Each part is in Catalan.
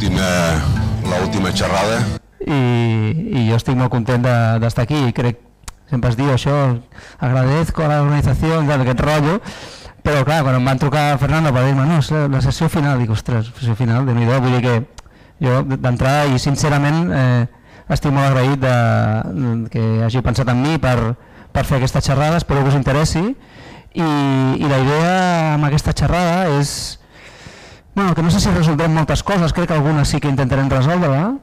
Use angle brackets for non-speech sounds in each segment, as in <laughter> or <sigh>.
l'última xerrada. I, I jo estic molt content d'estar de, aquí. Crec, sempre es diu això, agradezco a l'organització, aquest rotllo, però clar, quan em van trucar Fernando per dir-me, no, la sessió final, dic, ostres, sessió final, de nhi vull dir que jo d'entrada i sincerament eh, estic molt agraït de, que hagi pensat en mi per, per fer aquesta xerrada, espero que us interessi. I, i la idea amb aquesta xerrada és bueno, que no sé si resoldrem moltes coses, crec que algunes sí que intentarem resoldre,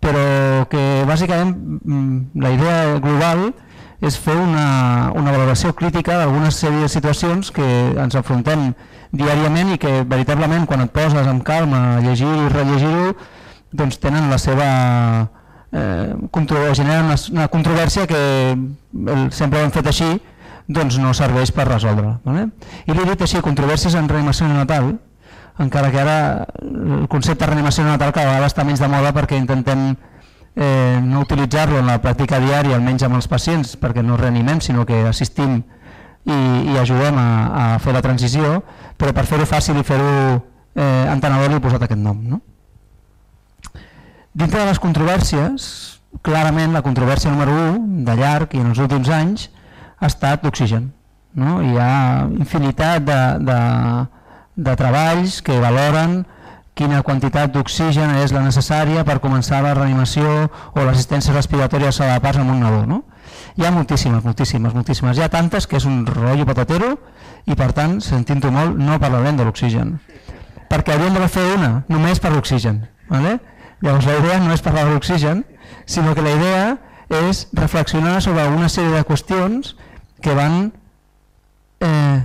però que bàsicament mm, la idea global és fer una, una valoració crítica d'algunes sèrie de situacions que ens enfrontem diàriament i que veritablement quan et poses amb calma a llegir-ho i rellegir-ho doncs tenen la seva eh, generen una, una controvèrsia que el, sempre ho hem fet així doncs no serveix per resoldre vale? i li he dit així, controvèrsies en reanimació natal encara que ara el concepte de reanimació natal cada vegada està menys de moda perquè intentem eh, no utilitzar-lo en la pràctica diària, almenys amb els pacients, perquè no reanimem, sinó que assistim i, i ajudem a, a fer la transició, però per fer-ho fàcil i fer-ho eh, entenedor li he posat aquest nom. No? Dintre de les controvèrsies, clarament la controvèrsia número 1 de llarg i en els últims anys ha estat l'oxigen. No? Hi ha infinitat de, de, de treballs que valoren quina quantitat d'oxigen és la necessària per començar la reanimació o l'assistència respiratòria a la pas amb un nadó. No? Hi ha moltíssimes, moltíssimes, moltíssimes. Hi ha tantes que és un rotllo patatero i per tant, sentint-ho molt, no parlarem de l'oxigen. Perquè hauríem de fer una, només per l'oxigen. ¿vale? Llavors la idea no és parlar de l'oxigen, sinó que la idea és reflexionar sobre una sèrie de qüestions que van... Eh,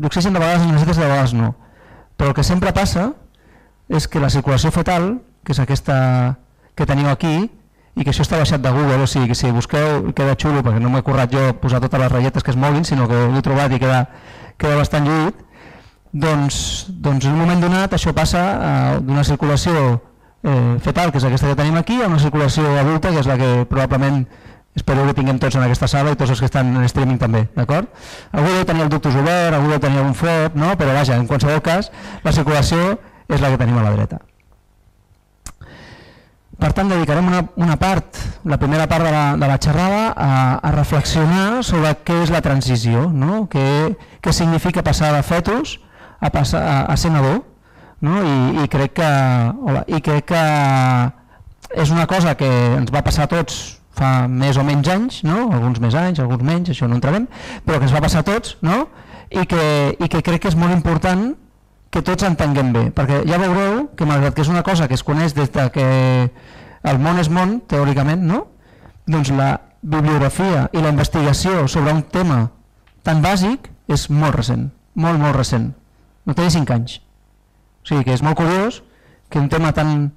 l'oxigen de vegades necessites, de vegades no. Però el que sempre passa és que la circulació fetal, que és aquesta que teniu aquí, i que això està baixat de Google, o sigui que si busqueu queda xulo, perquè no m'he currat jo posar totes les ratlletes que es moguin, sinó que ho he trobat i queda, queda bastant lluït, doncs, doncs en un moment donat això passa uh, d'una circulació eh, fetal, que és aquesta que tenim aquí, a una circulació adulta, que és la que probablement espero que tinguem tots en aquesta sala i tots els que estan en streaming també, d'acord? Algú deu tenir el ductus obert, algú deu tenir algun flop, no? però vaja, en qualsevol cas, la circulació és la que tenim a la dreta. Per tant, dedicarem una, una part, la primera part de la, de la xerrada, a, a reflexionar sobre què és la transició, no? què, què significa passar de fetus a, passar, a, a senador, no? I, i, crec que, hola, i crec que és una cosa que ens va passar a tots fa més o menys anys, no? alguns més anys, alguns menys, això no entrarem, però que ens va passar a tots no? I, que, i que crec que és molt important que tots entenguem bé, perquè ja veureu que malgrat que és una cosa que es coneix des de que el món és món, teòricament, no? doncs la bibliografia i la investigació sobre un tema tan bàsic és molt recent, molt, molt recent. No té 5 anys. O sigui que és molt curiós que un tema tan,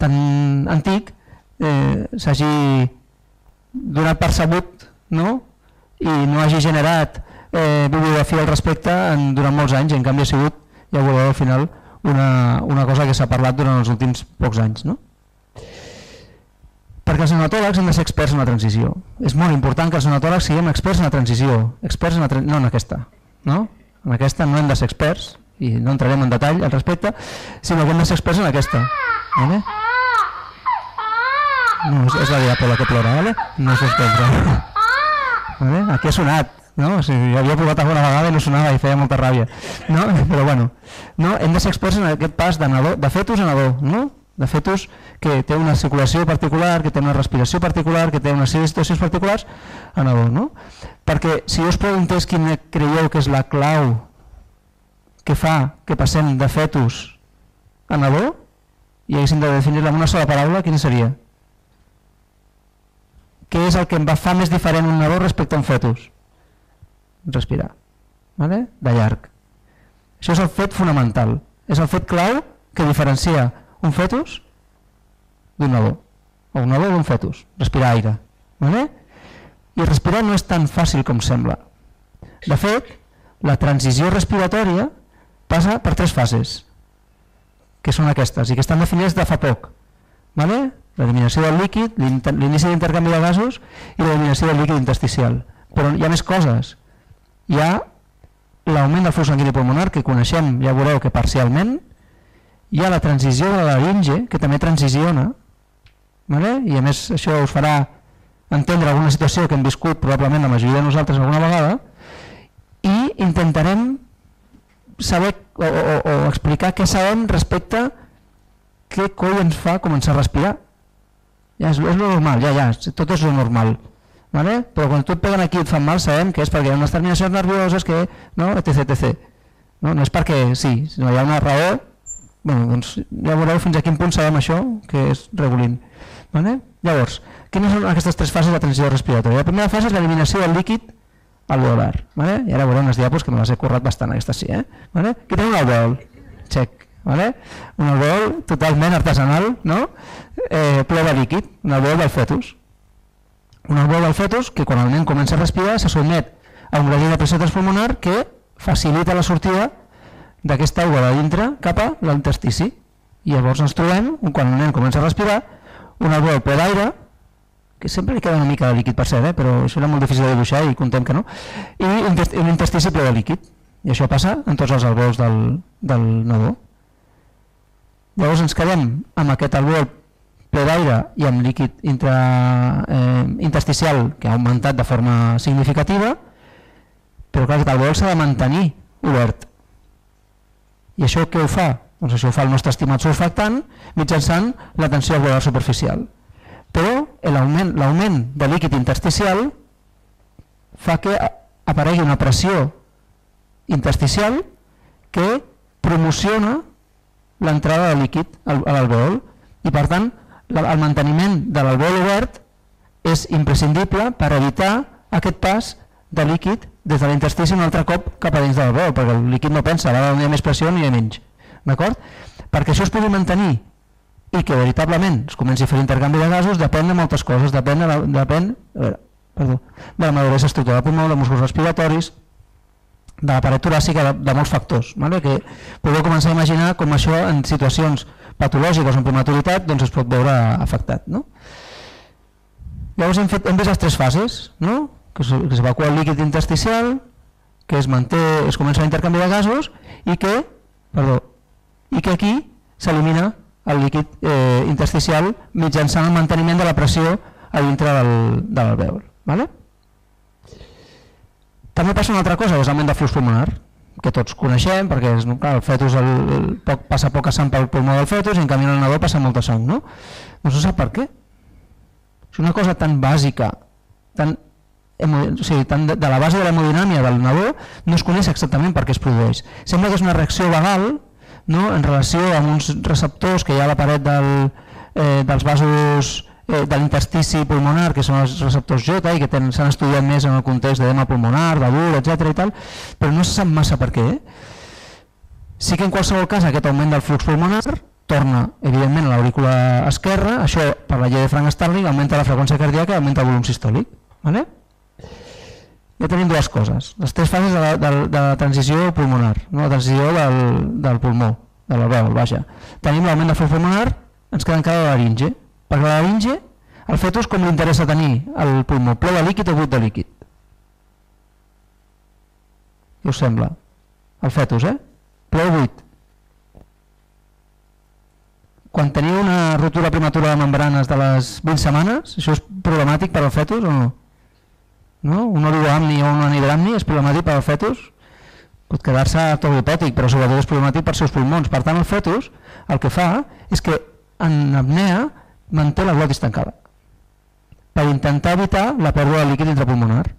tan antic eh, s'hagi donat per sabut no? i no hagi generat eh, bibliografia al respecte en, durant molts anys, en canvi ha sigut ja veureu al final una, una cosa que s'ha parlat durant els últims pocs anys. No? Perquè els neonatòlegs hem de ser experts en la transició. És molt important que els neonatòlegs siguem experts en la transició, experts en la tra no en aquesta. No? En aquesta no hem de ser experts, i no entrarem en detall al respecte, sinó que hem de ser experts en aquesta. Vale? No, és, és la diàpola que plora, vale? no és Vale? Aquí ha sonat, no? O sigui, havia provat alguna vegada i no sonava i feia molta ràbia. No? <laughs> Però bueno, no? hem de ser experts en aquest pas de, nadó, de fetus a nadó, no? de fetus que té una circulació particular, que té una respiració particular, que té una sèrie de situacions particulars a nadó. No? Perquè si us preguntés quina creieu que és la clau que fa que passem de fetus a nadó i haguéssim de definir-la amb una sola paraula, quina seria? Què és el que em va fa més diferent un nadó respecte a un fetus? respirar, vale? de llarg. Això és el fet fonamental, és el fet clau que diferencia un fetus d'un nadó, o un nadó d'un fetus, respirar aire. Vale? I respirar no és tan fàcil com sembla. De fet, la transició respiratòria passa per tres fases, que són aquestes, i que estan definides de fa poc. Vale? L'eliminació del líquid, l'inici d'intercanvi de gasos i l'eliminació del líquid intersticial. Però hi ha més coses hi ha l'augment del flux sanguini pulmonar que coneixem, ja veureu que parcialment, hi ha la transició de la laringe, que també transiciona, vale? i a més això us farà entendre alguna situació que hem viscut probablement la majoria de nosaltres alguna vegada, i intentarem saber o, o, o explicar què sabem respecte què coi ens fa començar a respirar. Ja és, és normal, ja, ja, tot és normal. ¿vale? Però quan tu et peguen aquí i et fan mal sabem que és perquè hi ha unes terminacions nervioses que, no, etc, etc. No, no és perquè sí, sinó hi ha una raó, bueno, doncs ja veureu fins a quin punt sabem això, que és regulint. Vale? Llavors, quines són aquestes tres fases de transició respiratòria? La primera fase és l'eliminació del líquid alveolar. Vale? I ara veureu unes diapos que me les he currat bastant, aquestes sí. Eh? Vale? Aquí tenim un alveol, check. Vale? Un alveol totalment artesanal, no? eh, ple de líquid, un alveol del fetus un alveol del fetus que quan el nen comença a respirar se sotmet a un gradient de pressió transpulmonar que facilita la sortida d'aquesta aigua de dintre cap a l'interstici. I llavors ens trobem, quan el nen comença a respirar, un alveol ple d'aire, que sempre li queda una mica de líquid per cert, eh? però això era molt difícil de dibuixar i contem que no, i un interstici ple de líquid. I això passa en tots els alveols del, del nadó. Llavors ens quedem amb aquest alveol ple d'aire i amb líquid intra, eh, intersticial que ha augmentat de forma significativa, però clar, aquest alveol s'ha de mantenir obert. I això què ho fa? Doncs això ho fa el nostre estimat surfactant mitjançant la tensió alveolar superficial. Però l'augment de líquid intersticial fa que aparegui una pressió intersticial que promociona l'entrada de líquid a l'alveol i per tant el manteniment de l'alveol obert és imprescindible per evitar aquest pas de líquid des de l'interstici un altre cop cap a dins de l'alveol, perquè el líquid no pensa, va ni ha més pressió ni ha menys. D'acord? Perquè això es pugui mantenir i que veritablement es comenci a fer l'intercanvi de gasos depèn de moltes coses, depèn de la, depèn, veure, perdó, de la estructural pulmó, de músculs respiratoris, de la paret toràcica, de, de molts factors, vale? que podeu començar a imaginar com això en situacions patològiques o en prematuritat doncs es pot veure afectat. No? Llavors hem, fet, hem vist les tres fases, no? que s'evacua el líquid intersticial, que es manté, es comença l'intercanvi de gasos i que, perdó, i que aquí s'elimina el líquid eh, intersticial mitjançant el manteniment de la pressió a dintre del, de l'alveol. Vale? També passa una altra cosa, és l'augment de flux pulmonar, que tots coneixem, perquè és, clar, el fetus el, el, poc, passa poca sang pel pulmó del fetus i en canvi el nadó passa molta sang, no? No se sap per què. És una cosa tan bàsica, tan, o sigui, tan de, de la base de l'hemodinàmia del nadó no es coneix exactament per què es produeix. Sembla que és una reacció vagal no? en relació amb uns receptors que hi ha a la paret del, eh, dels vasos eh, de l'interstici pulmonar, que són els receptors J i que s'han estudiat més en el context d'edema pulmonar, d'adur, etc i tal, però no se sap massa per què. Sí que en qualsevol cas aquest augment del flux pulmonar torna, evidentment, a l'aurícula esquerra, això per la llei de Frank-Starling augmenta la freqüència cardíaca i augmenta el volum sistòlic. Vale? Ja tenim dues coses, les tres fases de la, de, de la transició pulmonar, no? la transició del, del pulmó, de l'alveol, vaja. Tenim l'augment del flux pulmonar, ens queda encara la laringe, perquè la laringe, al fetus com li interessa tenir el pulmó ple de líquid o buit de líquid? Què us sembla? El fetus, eh? Ple o buit? Quan teniu una ruptura prematura de membranes de les 20 setmanes, això és problemàtic per al fetus o no? no? Un oligoamni o un anidramni és problemàtic per al fetus? Pot quedar-se autobipètic, però sobretot és problemàtic per als seus pulmons. Per tant, el fetus el que fa és que en apnea manté la glotis tancada per intentar evitar la pèrdua de líquid intrapulmonar.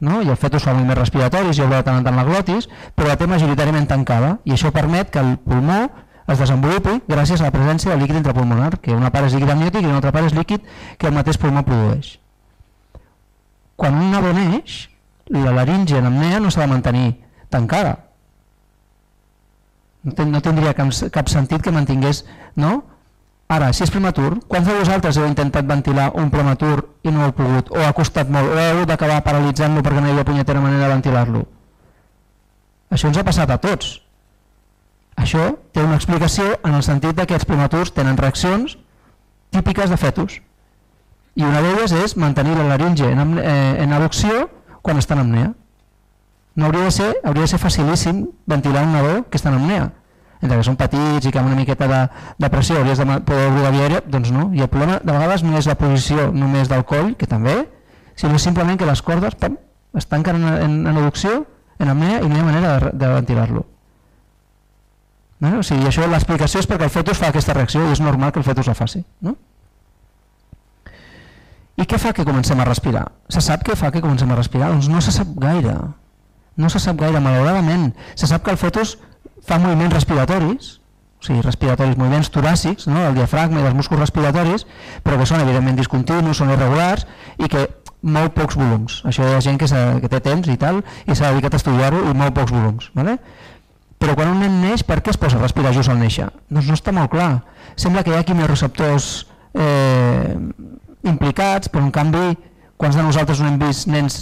No? I el fetus fa moviments respiratoris i obre de tant en tant la glotis, però la té majoritàriament tancada i això permet que el pulmó es desenvolupi gràcies a la presència de líquid intrapulmonar, que una part és líquid amniòtic i una altra part és líquid que el mateix pulmó produeix. Quan un nadó neix, la laringe en apnea no s'ha de mantenir tancada. No, ten, no tindria cap, cap sentit que mantingués no? Ara, si és prematur, quants de vosaltres heu intentat ventilar un prematur i no heu pogut, o ha costat molt, o heu d'acabar paralitzant-lo perquè no hi havia punyetera manera de ventilar-lo? Això ens ha passat a tots. Això té una explicació en el sentit que els prematurs tenen reaccions típiques de fetus. I una d'elles és mantenir la laringe en, eh, en abducció quan està en apnea. No hauria de ser, hauria de ser facilíssim ventilar un nadó que està en apnea entre que són petits i que amb una miqueta de, de pressió hauries de poder obrir la via aèria, doncs no. I el problema de vegades no és la posició només del coll, que també, sinó simplement que les cordes pam, es tanquen en, en, en adducció, en apnea, i no hi ha manera de, de ventilar-lo. No? O sigui, això l'explicació és perquè el fetus fa aquesta reacció i és normal que el fetus la faci. No? I què fa que comencem a respirar? Se sap què fa que comencem a respirar? Doncs no se sap gaire. No se sap gaire, malauradament. Se sap que el fetus fa moviments respiratoris, o sigui, respiratoris, moviments toràcics, no? el diafragma i els músculs respiratoris, però que són evidentment discontinus, són irregulars i que mou pocs volums. Això hi ha gent que, que té temps i tal i s'ha dedicat a estudiar-ho i mou pocs volums. Vale? Però quan un nen neix, per què es posa a respirar just al néixer? Doncs no està molt clar. Sembla que hi ha quimioreceptors eh, implicats, però en canvi, quants de nosaltres no hem vist nens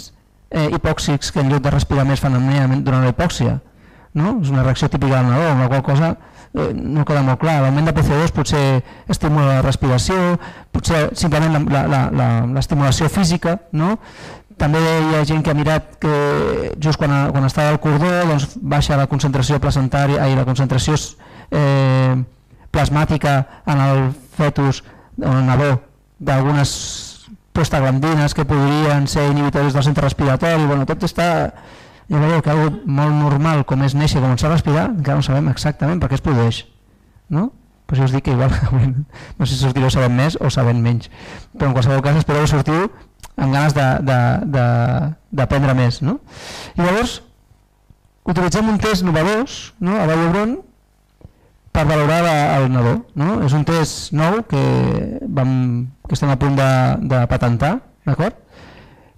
eh, hipòxics que en lloc de respirar més fan apnea durant la hipòxia? No? És una reacció típica del nadó, amb la qual cosa eh, no queda molt clar. L'augment de PC2 potser estimula la respiració, potser simplement l'estimulació física, no? també hi ha gent que ha mirat que just quan, quan estava al cordó doncs baixa la concentració placentària i la concentració eh, plasmàtica en el fetus o en el nadó d'algunes prostaglandines que podrien ser inhibitors del centre respiratori, bueno, tot està ja veieu que algo molt normal com és néixer i començar a respirar, encara no sabem exactament per què es produeix, no? Però si us dic que igual, no sé si sortireu sabent més o sabent menys, però en qualsevol cas espero que sortiu amb ganes d'aprendre més, no? I llavors, utilitzem un test novedós, no? a Vall d'Hebron, per valorar el nadó. No? És un test nou que, vam, que estem a punt de, de patentar, d'acord?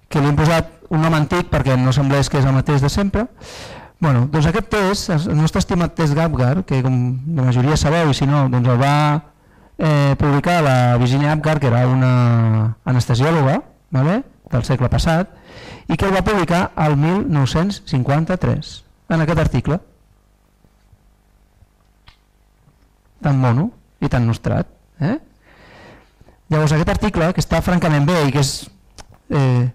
que li hem posat un nom antic perquè no semblés que és el mateix de sempre. Bueno, doncs aquest test, el nostre estimat test Gapgar, que com la majoria sabeu, i si no, doncs el va eh, publicar la Virginia Apgar, que era una anestesiòloga vale? del segle passat, i que el va publicar el 1953, en aquest article. tan mono i tan nostrat. Eh? Llavors aquest article, que està francament bé i que és eh,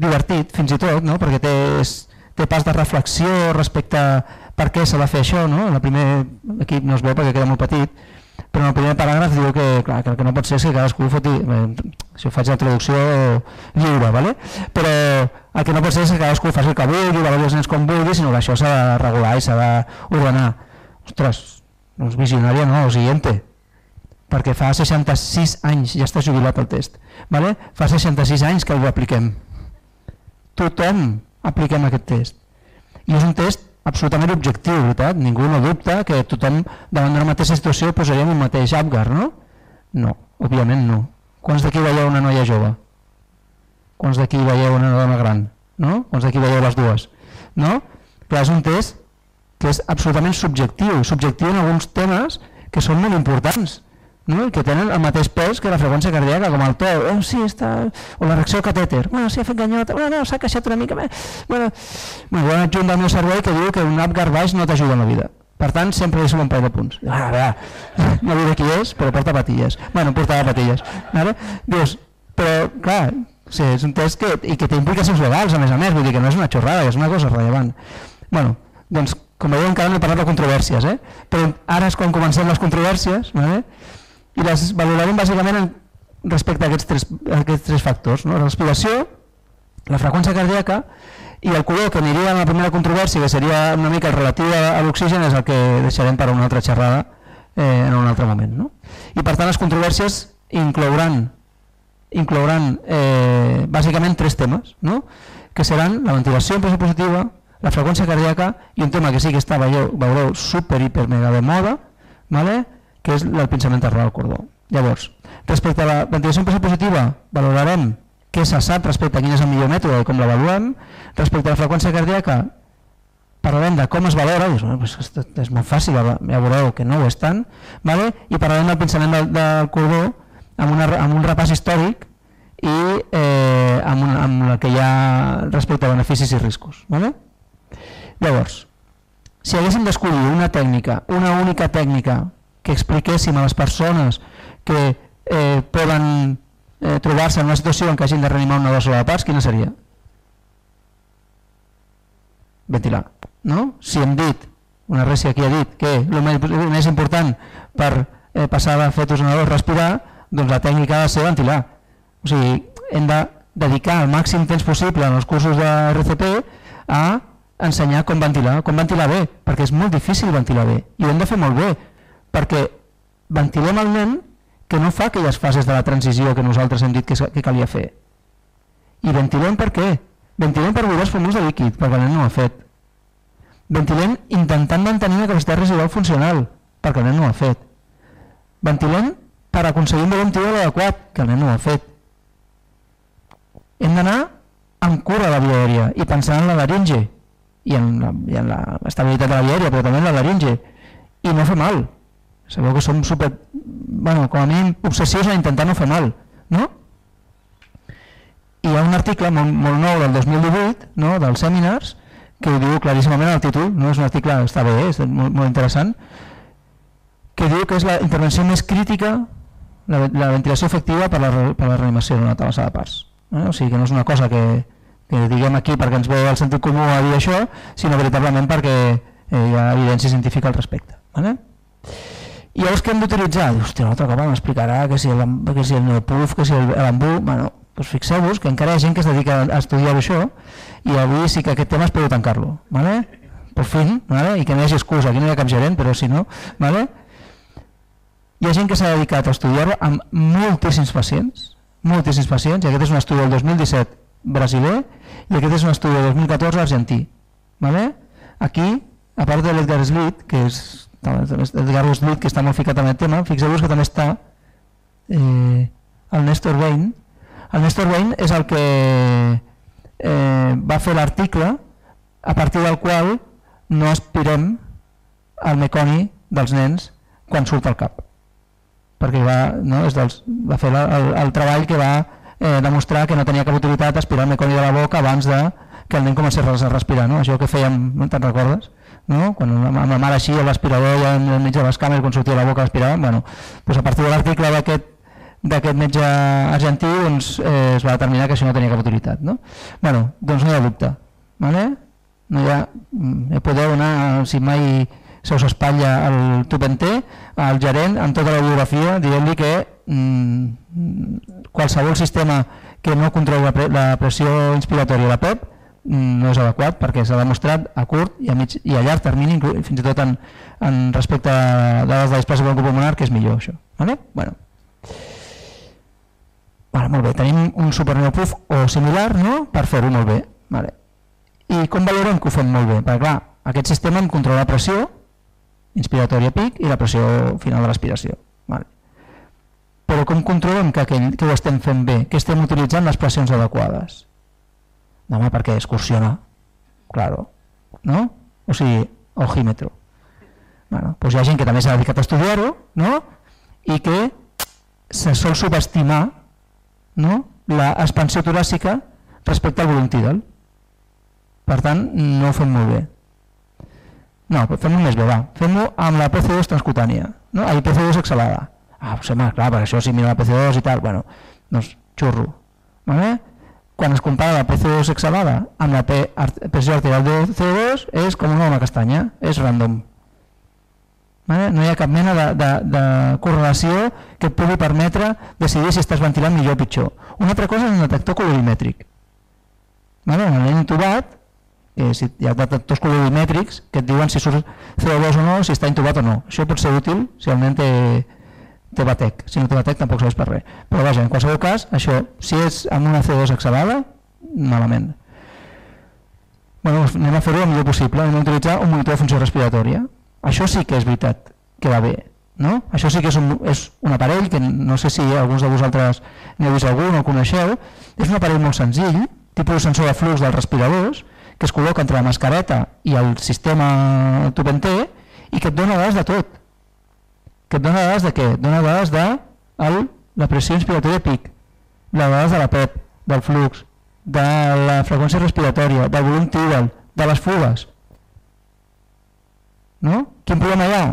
divertit fins i tot, no? perquè té, és, té pas de reflexió respecte a per què s'ha de fer això, no? en el primer equip no es veu perquè queda molt petit, però en el primer paràgraf diu que, clar, que el que no pot ser és que cadascú foti, eh, si ho faig la traducció lliure, ¿vale? però el que no pot ser és que cadascú faci el que vulgui, valori els nens com vulgui, sinó que això s'ha de regular i s'ha d'ordenar. Ostres, doncs visionària no, o siguiente. Perquè fa 66 anys ja està jubilat el test. Vale? Fa 66 anys que el apliquem. Tothom apliquem aquest test. I és un test absolutament objectiu, veritat? Ningú no dubta que tothom davant d'una mateixa situació posaríem un mateix Apgar, no? No, òbviament no. Quants d'aquí veieu una noia jove? Quants d'aquí veieu una dona gran? No? Quants d'aquí veieu les dues? No? Clar, és un test que és absolutament subjectiu, subjectiu en alguns temes que són molt importants, no? que tenen el mateix pes que la freqüència cardíaca, com el to, oh, sí, està... o la reacció catèter, bueno, sí, ha fet ganyota, bueno, no, s'ha queixat una mica bueno, bueno, hi ha un adjunt del meu servei que diu que un Apgar baix no t'ajuda en la vida. Per tant, sempre li suma un parell de punts. Ah, va, <laughs> no diré qui és, però porta patilles. Bueno, portava patilles. Vale? Dius, però, clar, sí, és un test que, i que té implicacions legals, a més a més, vull dir que no és una xorrada, és una cosa rellevant. Bueno, doncs com veieu encara no he parlat de controvèrsies, eh? però ara és quan comencem les controvèrsies vale? I les valorarem bàsicament en, respecte a aquests tres, a aquests tres factors, no? la respiració, la freqüència cardíaca i el color que aniria en la primera controvèrsia, que seria una mica el relatiu a l'oxigen, és el que deixarem per a una altra xerrada eh, en un altre moment. No? I per tant les controvèrsies inclouran, inclouran eh, bàsicament tres temes, no? que seran la ventilació en positiva, la freqüència cardíaca i un tema que sí que està, veieu, veureu, super, hiper, mega de moda, ¿vale? Que és el pensament arrel al cordó. Llavors, respecte a la ventilació en pressió positiva, valorarem què se sap respecte a quin és el millor mètode i com l'avaluem. Respecte a la freqüència cardíaca, parlarem de com es valora, dius, pues és, és molt fàcil, ja veureu que no ho és tant, vale? i parlarem del pensament del, del cordó amb, una, amb un repàs històric i eh, amb, un, amb el que hi ha respecte a beneficis i riscos. Vale? Llavors, si haguéssim d'escollir una tècnica, una única tècnica que expliquéssim a les persones que eh, poden eh, trobar-se en una situació en què hagin de reanimar una dosi de parts, quina seria? Ventilar. No? Si hem dit una rècia aquí ha dit que el més important per eh, passar a fetus en respirar, doncs la tècnica ha de ser ventilar. O sigui, hem de dedicar el màxim temps possible en els cursos de RCP a ensenyar com ventilar, com ventilar bé, perquè és molt difícil ventilar bé, i ho hem de fer molt bé, perquè ventilem el nen que no fa aquelles fases de la transició que nosaltres hem dit que, que calia fer. I ventilem per què? Ventilem per buidar els pulmons de líquid, perquè el nen no ho ha fet. Ventilem intentant mantenir la capacitat residual funcional, perquè el nen no ho ha fet. Ventilem per aconseguir un volum tidal adequat, que el nen no ho ha fet. Hem d'anar amb cura de la via aèria i pensar en la laringe i en, l'estabilitat de la via aèria, però també en la laringe. I no fer mal. Sabeu que som super, bueno, com a mínim obsessius a intentar no fer mal, no? I hi ha un article molt, molt nou del 2018, no, dels seminars, que ho diu claríssimament al títol, no és un article, està bé, és molt, molt interessant, que diu que és la intervenció més crítica, la, la ventilació efectiva per la, per la reanimació d'una tabassada de parts. Eh? O sigui que no és una cosa que, que diguem aquí perquè ens ve el sentit comú a dir això, sinó veritablement perquè eh, hi ha evidència científica al respecte. Vale? I llavors què hem d'utilitzar? Hòstia, l'altre cop m'explicarà que si que si el neopuf, que si l'embú... Bueno, doncs fixeu-vos que encara hi ha gent que es dedica a estudiar això i avui sí que aquest tema es pot tancar-lo. ¿vale? Per fin, ¿vale? i que no hi hagi excusa, aquí no hi ha cap gerent, però si no... ¿vale? Hi ha gent que s'ha dedicat a estudiar-lo amb moltíssims pacients, moltíssims pacients, i aquest és un estudi del 2017 brasiler i aquest és un estudi del 2014 argentí. ¿vale? Aquí, a part de l'Edgar Smith, que és Garros Smith, que està molt ficat en el tema, fixeu-vos que també està eh, el Néstor Bain. El Néstor Bain és el que eh, va fer l'article a partir del qual no aspirem al meconi dels nens quan surt al cap perquè va, no, és dels, va fer la, el, el treball que va eh, demostrar que no tenia cap utilitat aspirar el meconi de la boca abans de que el nen comencés a respirar, no? això que fèiem, no te'n recordes? No? quan amb la mare així l'aspirador ja enmig de les càmeres quan sortia la boca l'aspirava bueno, doncs a partir de l'article d'aquest d'aquest metge argentí doncs, eh, es va determinar que això no tenia cap utilitat no? bueno, doncs no hi ha dubte vale? no hi ha, eh, podeu anar si mai se us espatlla el tupenter al gerent amb tota la biografia dient-li que mm, qualsevol sistema que no controli la, la pressió inspiratòria la PEP no és adequat perquè s'ha demostrat a curt i a, mig, i a llarg termini, fins i tot en, en respecte a dades de displaça pulmonar, que és millor això. Vale? Bueno. Vale, molt bé, tenim un superneopuf o similar no? per fer-ho molt bé. Vale. I com valorem que ho fem molt bé? Perquè clar, aquest sistema em controla la pressió inspiratòria pic i la pressió final de l'aspiració. Vale. Però com controlem que, aquell, que ho estem fent bé, que estem utilitzant les pressions adequades? Home, perquè excursiona, claro, no? O sigui, ojímetro. Bueno, doncs hi ha gent que també s'ha dedicat a estudiar-ho, no? I que se sol subestimar no? l'expansió toràcica respecte al volum tidal. Per tant, no ho fem molt bé. No, fem-ho més bé, va. Fem-ho amb la PC2 transcutània, no? Ai, PC2 exhalada. Ah, pues, home, clar, per això si mira la PC2 i tal, bueno, doncs xurro. Vale? Quan es compara la PCO2 exhalada amb la pressió arterial de CO2 és com una castanya, és random. No hi ha cap mena de, de, de correlació que et pugui permetre decidir si estàs ventilant millor o pitjor. Una altra cosa és el detector colorimètric. Vale? En el intubat, eh, si hi ha detectors colorimètrics que et diuen si surt CO2 o no, si està intubat o no. Això pot ser útil si el nen té, té batec, si no té batec tampoc serveix per res. Però vaja, en qualsevol cas, això, si és amb una CO2 exhalada, malament. Bueno, doncs anem a fer-ho el millor possible, anem a utilitzar un monitor de funció respiratòria. Això sí que és veritat que va bé, no? Això sí que és un, és un aparell que no sé si alguns de vosaltres n'heu vist algun o coneixeu, és un aparell molt senzill, tipus sensor de flux dels respiradors, que es col·loca entre la mascareta i el sistema tubenter i que et dona dades de tot que et dona dades de què? Dona dades de el, la pressió inspiratòria pic, les dades de la PEP, del flux, de la freqüència respiratòria, del volum tidal, de les fugues. No? Quin problema hi ha?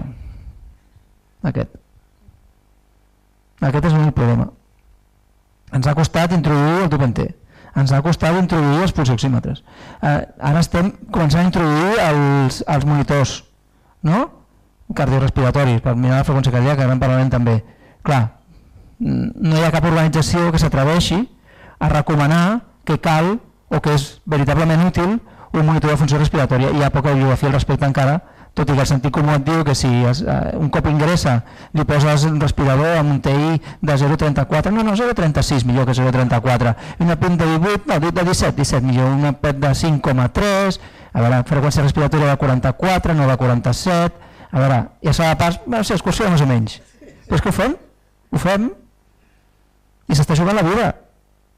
Aquest. Aquest és l'únic problema. Ens ha costat introduir el tupenter. Ens ha costat introduir els pulsioxímetres. Eh, ara estem començant a introduir els, els monitors no? Cardiorespiratoris, per mirar la freqüència cardíaca, que en parlarem també. Clar, no hi ha cap organització que s'atreveixi a recomanar que cal o que és veritablement útil un monitor de funció respiratòria. Hi ha poca bibliografia al respecte encara, tot i que el sentit comú et diu que si es, eh, un cop ingressa li poses un respirador amb un TI de 0,34, no, no, 0,36 millor que 0,34, una PIN de 18, no, de 17, 17 millor, una PET de 5,3, a veure, freqüència respiratòria de 44, no de 47, a veure, ja s'ha de pas, bueno, sí, excursió més o menys, però és que ho fem, ho fem, i s'està jugant la vida,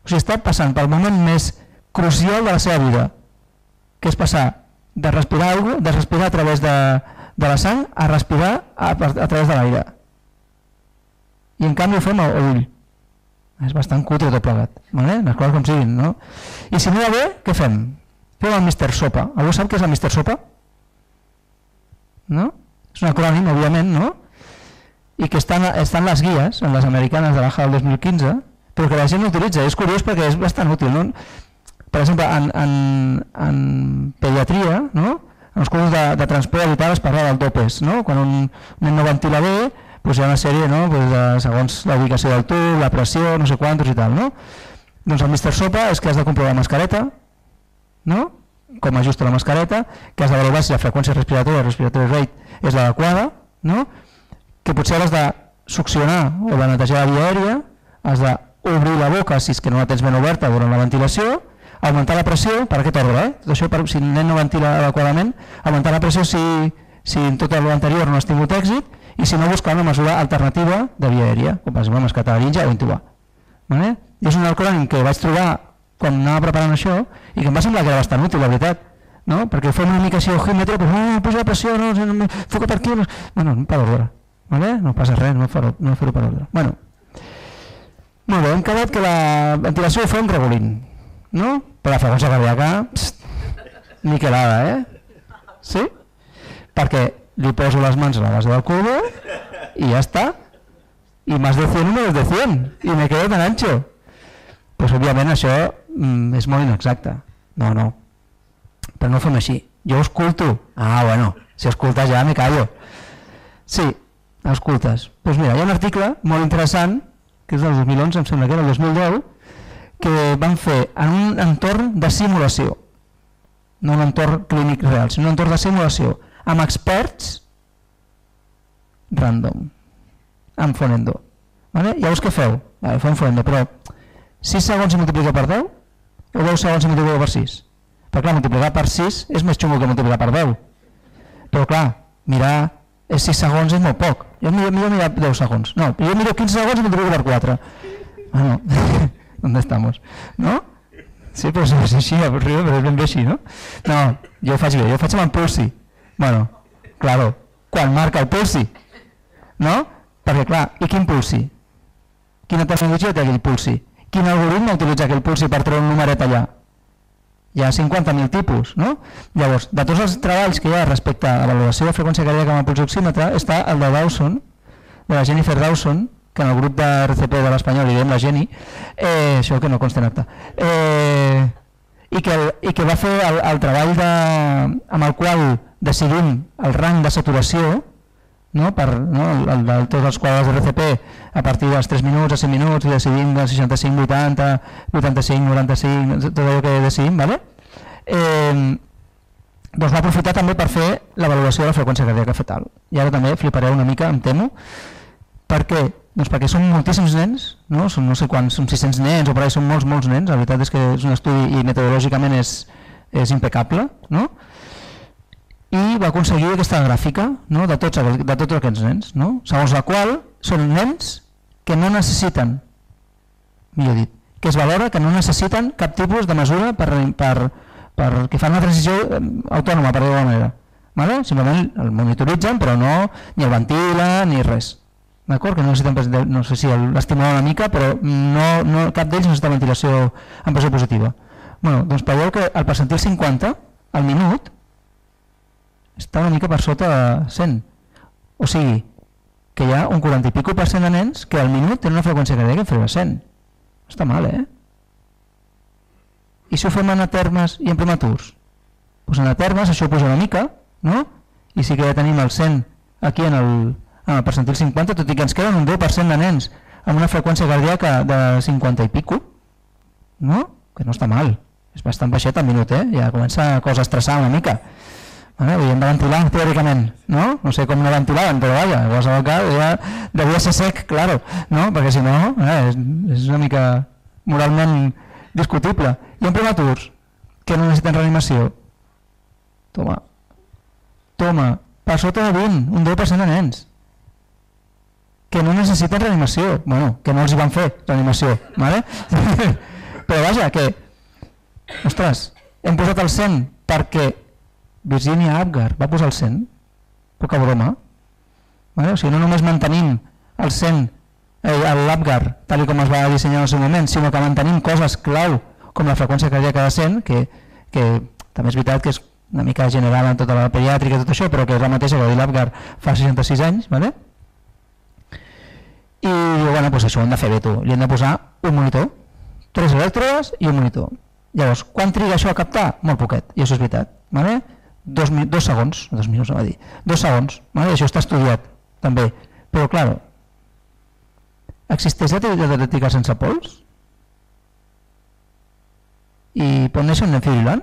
o sigui, està passant pel moment més crucial de la seva vida, que és passar de respirar algo, de respirar a través de, de la sang a respirar a, a través de l'aire. I en canvi ho fem a l'ull. És bastant cutre tot plegat, vale? les coses com siguin, no? I si no va bé, què fem? Fem el Mister Sopa. Algú sap què és el Mister Sopa? No? És un acrònim, òbviament, no? I que estan, estan les guies, en les americanes de l'AJA del 2015, però que la gent utilitza. És curiós perquè és bastant útil, no? per exemple, en, en, en pediatria, no? en els cursos de, de transport i tal es parla del dopes, no? quan un nen no ventila bé, doncs hi ha una sèrie, no? pues de, segons la ubicació del tub, la pressió, no sé quantos i tal. No? Doncs el Mister Sopa és que has de comprovar la mascareta, no? Com ajusta la mascareta, que has de valorar si la freqüència respiratòria, respiratory rate, és l'adequada, no? que potser has de succionar o de netejar la via aèria, has d'obrir la boca si és que no la tens ben oberta durant la ventilació, augmentar la pressió per aquest ordre, eh? tot això per, si el nen no ventila adequadament, augmentar la pressió si, si en tot l'anterior no has tingut èxit i si no buscar una mesura alternativa de via aèria, com per exemple mascar laringe o intubar. Vale? És un acrònim que vaig trobar quan anava preparant això i que em va semblar que era bastant útil, la veritat. No? Perquè fem una mica així ojímetre, pues, oh, puja la pressió, no, no, foca per aquí, no, bueno, per ordre. Vale? No passa res, no fer-ho no fer per ordre. Bueno, molt bé, hem quedat que la ventilació ho fem regulint no? Però la freqüència cardíaca, pst, niquelada, eh? Sí? Perquè li poso les mans a la base del culo i ja està. I más de 100 números de 100 i me quedo tan ancho. Pues òbviament això mm, és molt inexacte. No, no. Però no ho fem així. Jo escolto. Ah, bueno, si escoltes ja me callo. Sí, escoltes. Doncs pues mira, hi ha un article molt interessant, que és del 2011, em sembla que era el 2010, que van fer en un entorn de simulació, no un entorn clínic real, sinó un entorn de simulació, amb experts random, amb Fonendo. Vale? Llavors què feu? Vale, fem Fonendo, però 6 segons i multiplica per 10 o 10 segons i multiplica per 6? Però clar, multiplicar per 6 és més xungo que multiplicar per 10. Però clar, mirar 6 segons és molt poc. Jo millor, millor mirar 10 segons. No, jo miro 15 segons i multiplico per 4. Bueno, <laughs> ¿Dónde estamos? ¿No? Sí, però és així, avorrido, però és ben bé així, no? No, jo ho faig bé, jo ho faig amb el pulsi. Bueno, claro, quan marca el pulsi, no? Perquè clar, i quin pulsi? Quina tecnologia té aquell pulsi? Quin algoritme utilitza aquell pulsi per treure un numeret allà? Hi ha 50.000 tipus, no? Llavors, de tots els treballs que hi ha respecte a la valoració de freqüència cardíaca amb el pulsoxímetre, està el de Dawson, de la Jennifer Dawson, que en el grup de RCP de l'Espanyol li diem la Geni, eh, això que no consta en acte, eh, i, que, i que va fer el, el treball de, amb el qual decidim el rang de saturació, no? per no? El, el, tots els quadres de RCP a partir dels 3 minuts a 5 minuts i decidim del 65, 80, 85, 95, tot allò que decidim, ¿vale? eh, doncs va aprofitar també per fer la valoració de la freqüència cardíaca fetal. I ara també flipareu una mica, em temo, perquè doncs perquè són moltíssims nens, no? Són no sé quants, són 600 nens o per ahí són molts, molts nens, la veritat és que és un estudi i metodològicament és, és impecable, no? I va aconseguir aquesta gràfica no? de, tots, de tots aquests nens, no? segons la qual són nens que no necessiten, millor dit, que es valora que no necessiten cap tipus de mesura per, per, per que fan una transició eh, autònoma, per dir-ho manera. Vale? Simplement el monitoritzen, però no ni el ventila ni res d'acord? Que no necessiten, no sé si l'estimular una mica, però no, no, cap d'ells necessita ventilació en pressió positiva. Bueno, doncs veieu que el percentil 50 al minut està una mica per sota de 100. O sigui, que hi ha un 40 i pico per cent de nens que al minut tenen una freqüència cardíaca inferior a 100. Està mal, eh? I si ho fem en atermes i en prematurs? Doncs en atermes això puja una mica, no? i sí que ja tenim el 100 aquí en el, en el percentil 50, tot i que ens queden un 10% de nens amb una freqüència cardíaca de 50 i pico, no? que no està mal, és bastant baixet al minut, eh? ja comença a cosa a estressar una mica. Vull dir, hem de teòricament, no? No sé com no ventilaven, però vaja, a qualsevol cas ja devia ser sec, claro, no? perquè si no eh, és, és una mica moralment discutible. I en prematurs, que no necessiten reanimació, toma, toma, per sota de 20, un 10% de nens que no necessiten reanimació, bueno, que no els hi van fer reanimació, ¿vale? <laughs> però vaja, que, ostres, hem posat el 100 perquè Virginia Apgar va posar el 100, poca broma, ¿vale? o sigui, no només mantenim el 100, eh, l'Apgar, tal com es va dissenyar en el seu moment, sinó que mantenim coses clau, com la freqüència cardíaca de 100, que, que també és veritat que és una mica general en tota la pediàtrica i tot això, però que és la mateixa que va dir l'Apgar fa 66 anys, ¿vale? i bueno, pues això ho hem de fer bé tu, li hem de posar un monitor, tres elèctrodes i un monitor. Llavors, quan triga això a captar? Molt poquet, i això és veritat. Vale? Dos, dos segons, dos minuts va dir, dos segons, vale? això està estudiat també, però clar, existeix la teoria sense pols? I pot néixer un nen fibrilant?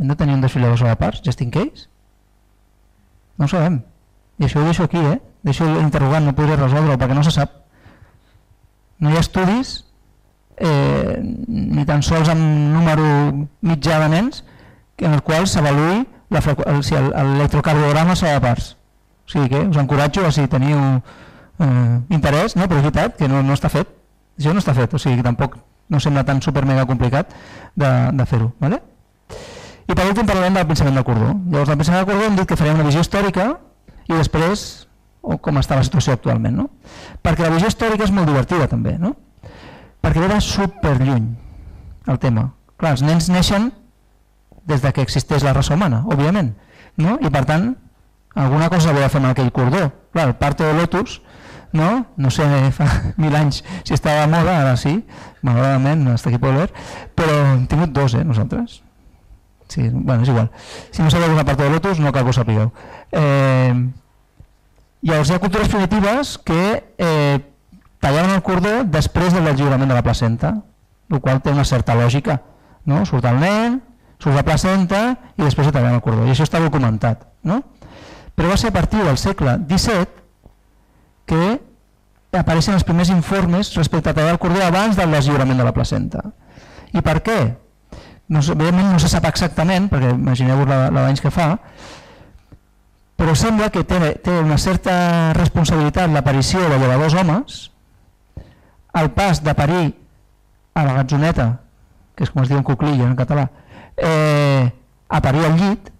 Hem de tenir un desfilador sobre parts, just in case? No ho sabem. I això ho deixo aquí, eh? Deixo l'interrogant, no podré resoldre perquè no se sap. No hi ha estudis, eh, ni tan sols amb número mitjà de nens, en el qual s'avaluï l'electrocardiograma sobre parts. O sigui que us encoratjo a si teniu eh, interès, no? però és veritat que no, no està fet. Això no està fet, o sigui que tampoc no sembla tan super mega complicat de, de fer-ho. ¿vale? I per últim parlarem del pensament del cordó. Llavors, del pensament del cordó hem dit que farem una visió històrica i després o com està la situació actualment. No? Perquè la visió històrica és molt divertida també, no? perquè ve de super lluny el tema. Clar, els nens neixen des de que existeix la raça humana, òbviament, no? i per tant alguna cosa havia de fer amb aquell cordó. Clar, el parto de lotus, no? no sé fa <laughs> mil anys si estava moda, ara sí, malauradament, hasta aquí pot veure, però hem tingut dos, eh, nosaltres. Sí, bueno, és igual. Si no sabeu alguna part de lotus, no cal que ho sapigueu. Eh, Llavors hi ha cultures primitives que eh, tallaven el cordó després del lliurament de la placenta, el qual té una certa lògica. No? Surt el nen, surt la placenta i després se tallen el cordó. I això està documentat. No? Però va ser a partir del segle XVII que apareixen els primers informes respecte a tallar el cordó abans del deslliurament de la placenta. I per què? No, evidentment no se sap exactament, perquè imagineu-vos la, la d'anys que fa, però sembla que té, té una certa responsabilitat l'aparició de llevadors homes, el pas de parir a la gatzoneta, que és com es diu en cuclilla en català, eh, a parir al llit,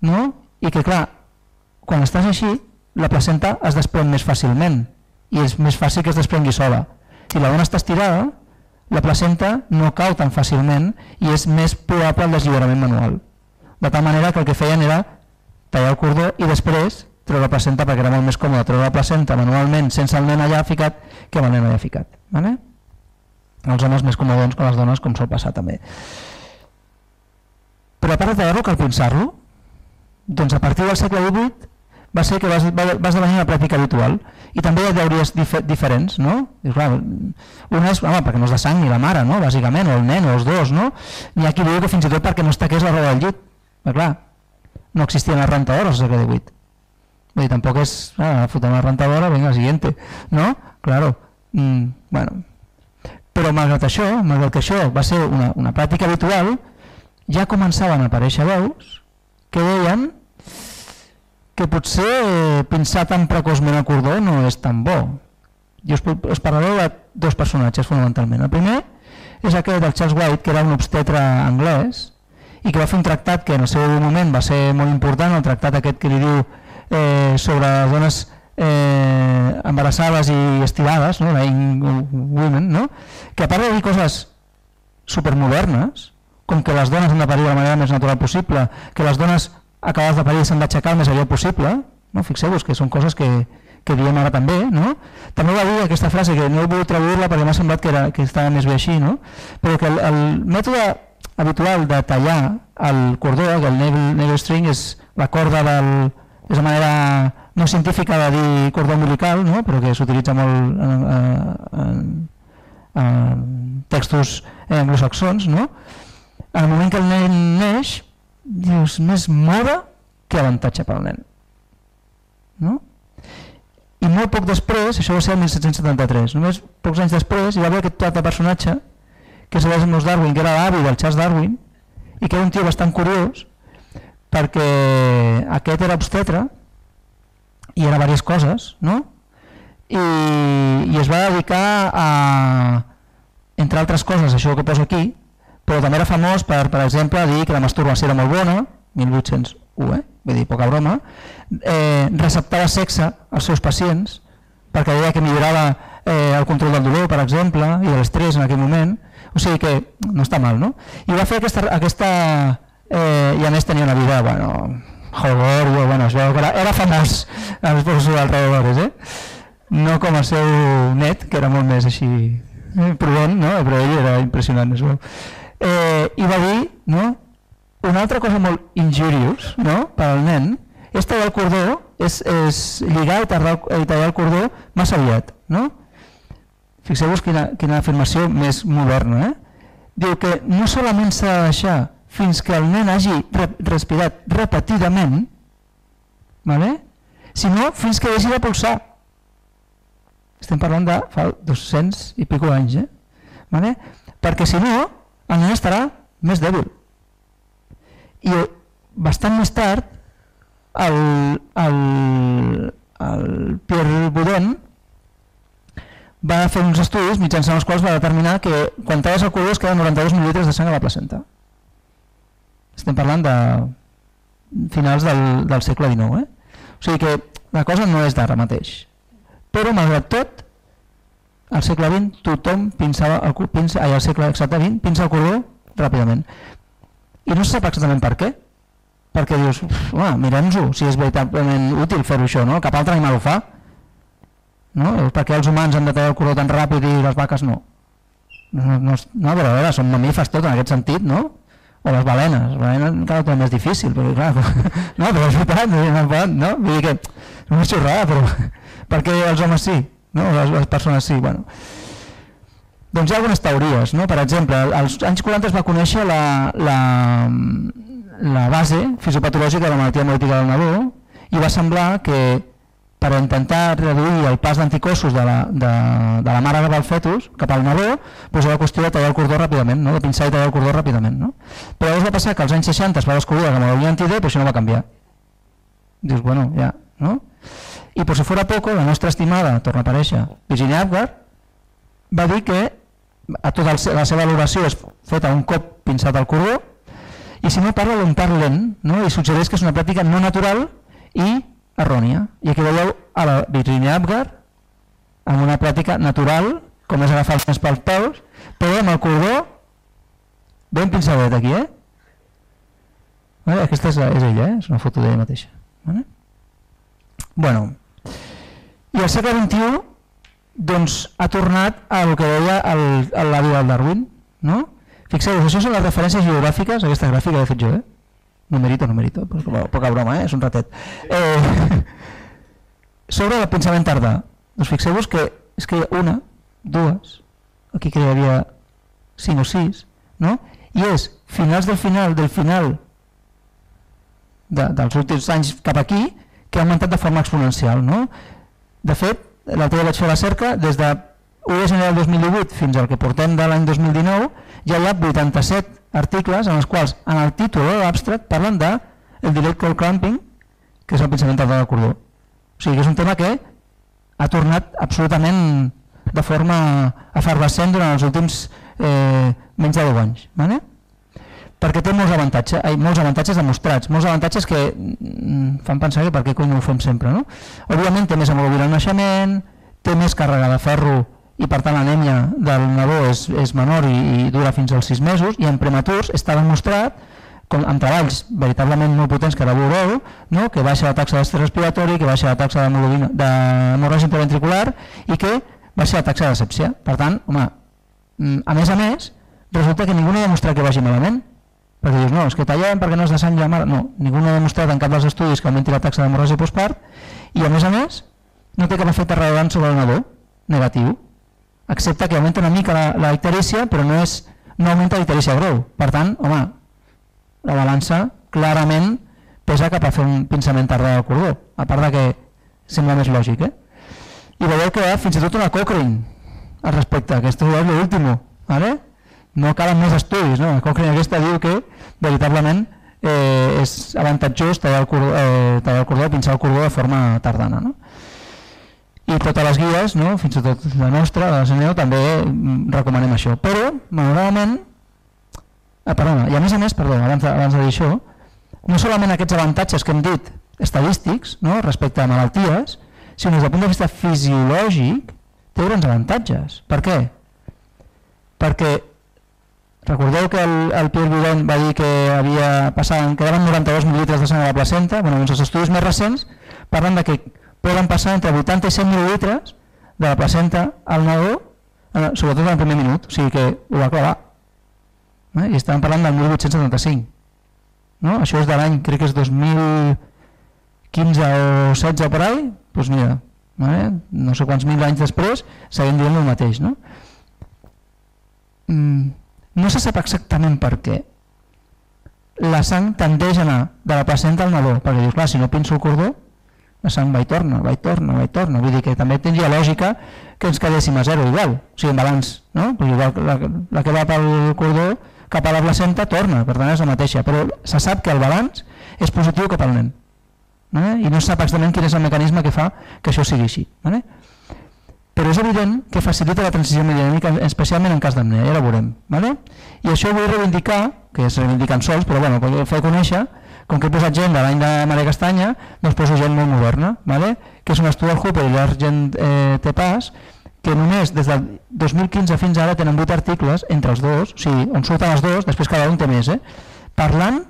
no? i que clar, quan estàs així, la placenta es desprèn més fàcilment i és més fàcil que es desprengui sola. Si la dona està estirada, la placenta no cau tan fàcilment i és més probable el deslliberament manual. De tal manera que el que feien era tallar el cordó i després treure la placenta perquè era molt més còmode treure la placenta manualment sense el nen allà ficat que amb el nen allà ficat. Vale? Els homes més comodons que les dones com sol passar també. Però a part de tallar-lo cal pensar-lo. Doncs a partir del segle XVIII va ser que va, esdevenir una pràctica habitual i també hi ha teories dif diferents no? I, clar, una és home, perquè no és de sang ni la mare no? bàsicament, o el nen o els dos no? n'hi ha qui diu que fins i tot perquè no es taqués la roba del llit però clar, no existien las rentadoras al segle XVIII. Vull dir, tampoc és, ah, fotem la rentadora, vinga, siguiente, no? Claro, mm, bueno. Però malgrat això, malgrat que això va ser una, una pràctica habitual, ja començaven a aparèixer veus que deien que potser pensar tan precoçment al cordó no és tan bo. Jo us, us parlaré de dos personatges fonamentalment. El primer és aquest del Charles White, que era un obstetre anglès, i que va fer un tractat que en el seu moment va ser molt important, el tractat aquest que li diu eh, sobre les dones eh, embarassades i estirades, no? women, no? que a part de dir coses supermodernes, com que les dones han de parir de la manera més natural possible, que les dones acabades de parir s'han d'aixecar el més aviat possible, no? fixeu-vos que són coses que, que diem ara també, no? També va dir aquesta frase, que no he volgut traduir-la perquè m'ha semblat que, era, que estava més bé així, no? Però que el, el mètode habitual de tallar el cordó, que el navel, navel string és la corda del... és una manera no científica de dir cordó umbilical, no? però que s'utilitza molt en, en, en textos anglosaxons, no? En el moment que el nen neix, dius, més moda que avantatge pel nen. No? I molt poc després, això va ser el 1773, només pocs anys després hi va haver aquest altre personatge que és l'Esmos Darwin, que era l'avi del Charles Darwin i que era un tio bastant curiós perquè aquest era obstetre i era diverses coses, no? I, i es va dedicar a, entre altres coses, això que poso aquí, però també era famós per, per exemple, dir que la masturbació era molt bona, 1801, eh? vull dir, poca broma, eh, receptava sexe als seus pacients perquè deia que millorava eh, el control del dolor, per exemple, i de l'estrès en aquell moment, o sigui que no està mal, no? I va fer aquesta... aquesta eh, I a més tenia una vida, bueno, Holgor, bueno, es veu que era, era famós als seus alrededores, eh? No com el seu net, que era molt més així eh, prudent, no? però ell era impressionant, es veu. Eh, I va dir, no? Una altra cosa molt injurious no? per al nen és tallar el cordó, és, és lligar i tallar, i tallar el cordó massa aviat. No? Fixeu-vos quina, quina afirmació més moderna. Eh? Diu que no solament s'ha de deixar fins que el nen hagi re respirat repetidament, vale? sinó fins que hagi de pulsar. Estem parlant de fa 200 i pico anys. Eh? Vale? Perquè si no, el nen estarà més dèbil i bastant més tard el, el, el Pierre Boudin va fer uns estudis mitjançant els quals va determinar que quan talles el cordó es queden 92 mil·litres de sang a la placenta. Estem parlant de finals del, del segle XIX. Eh? O sigui que la cosa no és d'ara mateix. Però, malgrat tot, al segle XX tothom pinçava el, pinça, ai, al segle exacte XX pinça el cordó ràpidament i no se sap exactament per què perquè dius, mirem-nos-ho si és veritablement útil fer-ho això no? cap altre animal ho fa no? perquè els humans han de tenir el cordó tan ràpid i les vaques no no, no, no però a veure, són mamífers tot en aquest sentit no? o les balenes, les balenes encara tot més difícil però clar, <laughs> no, però és veritat no, no? vull dir que és una xorrada però <laughs> perquè els homes sí no? les, les persones sí bueno doncs hi ha algunes teories, no? per exemple, als anys 40 es va conèixer la, la, la base fisiopatològica de la malaltia hemolítica del nadó i va semblar que per intentar reduir el pas d'anticossos de, la, de, de la mare del fetus cap al nadó, doncs era qüestió de tallar el cordó ràpidament, no? de pinçar i tallar el cordó ràpidament. No? Però llavors va passar que als anys 60 es va descobrir la l'hemoglobina anti-D, però això no va canviar. Dius, bueno, ja, no? I per si fora poco, la nostra estimada, torna a aparèixer, Virginia Apgar, va dir que a tota la seva valoració és feta un cop pinçat al cordó i si no parla d'un parlen no? i suggereix que és una pràctica no natural i errònia i aquí veieu a la Virginia Apgar amb una pràctica natural com és agafar els pels peus però amb el cordó ben pinçadet aquí eh? Aquesta és, ella eh? és una foto d'ella mateixa bueno i al segle XXI doncs ha tornat al que deia l'avi del Darwin. No? Fixeu-vos, això són les referències geogràfiques, aquesta gràfica l'he fet jo, eh? Numerito, numerito, poca, poca broma, eh? és un ratet. Eh, sobre el pensament tardà, doncs fixeu-vos que és que una, dues, aquí que hi havia cinc o sis, no? i és finals del final del final de, dels últims anys cap aquí que ha augmentat de forma exponencial. No? De fet, l'altre dia vaig fer la cerca, des de 1 de gener del 2018 fins al que portem de l'any 2019, ja hi ha 87 articles en els quals en el títol o l'abstract parlen de el direct call clamping, que és el pensament tardà del cordó. O sigui és un tema que ha tornat absolutament de forma efervescent durant els últims eh, menys de 10 anys. Vale? Perquè té molts avantatges, ai, molts avantatges demostrats, molts avantatges que mm, fan pensar que per què no ho fem sempre. No? Òbviament té més hemoglobina al naixement, té més càrrega de ferro i per tant l'anèmia del nadó és, és menor i, i dura fins als 6 mesos i en prematurs està demostrat com, amb treballs veritablement molt potents que Borol, no? que baixa la taxa d'estrès respiratori, que baixa la taxa d'hemorràgia interventricular i que baixa la taxa de. Per tant, home, mm, a més a més, resulta que ningú no ha demostrat que vagi malament. Perquè dius, no, és que tallem perquè no és de sang ja mare. No, ningú no ha demostrat en cap dels estudis que augmenti la taxa d'hemorràgia postpart i a més a més no té cap efecte rellevant sobre el nadó negatiu, excepte que augmenta una mica la, la icterícia però no, és, no augmenta la icterícia greu. Per tant, home, la balança clarament pesa cap a fer un pinçament tardà del cordó, a part de que sembla més lògic. Eh? I veieu que hi ha fins i tot una Cochrane al respecte, que esto és l'últim, ¿vale? No calen més estudis, no? Cochrane aquesta diu que veritablement eh, és avantatjós tallar el cordó, eh, tallar el cordó, pinçar el cordó de forma tardana. No? I totes les guies, no? fins i tot la nostra, la CNEO, també mm, recomanem això. Però, malauradament, ah, perdona, i a més a més, perdó, abans, abans de dir això, no solament aquests avantatges que hem dit estadístics no? respecte a malalties, sinó des del punt de vista fisiològic té grans avantatges. Per què? Perquè recordeu que el, el Pierre Boudin va dir que havia passat, quedaven 92 mil·litres de sang a la placenta, bueno, doncs els estudis més recents parlen de que poden passar entre 80 i 100 mil·litres de la placenta al nadó, eh, sobretot en el primer minut, o sigui que ho va clavar. Eh? I estàvem parlant del 1875. No? Això és de l'any, crec que és 2015 o 16 per ahí, doncs mira, vale? no sé quants mil anys després, seguim dient el mateix. No? Mm, no se sap exactament per què la sang tendeix a anar de la placenta al nadó, perquè dius, clar, si no pinso el cordó, la sang va i torna, va i torna, va i torna. Vull dir que també tindria lògica que ens quedéssim a zero igual, o sigui, en balanç, no? Perquè igual la, la que va pel cordó cap a la placenta torna, per tant és la mateixa, però se sap que el balanç és positiu cap al nen. Vale? I no sap exactament quin és el mecanisme que fa que això sigui així. Vale? Però és evident que facilita la transició hemodinàmica, especialment en cas d'apnea, ja la veurem. Vale? I això vull reivindicar, que es reivindiquen sols, però bueno, per fer conèixer, com que he posat gent de l'any de Maria Castanya, doncs poso gent molt moderna, vale? que és un estudi del Hooper i l'Argent eh, Tepàs, que només des del 2015 fins ara tenen 8 articles entre els dos, o sigui, on surten els dos, després cada un té més, eh? parlant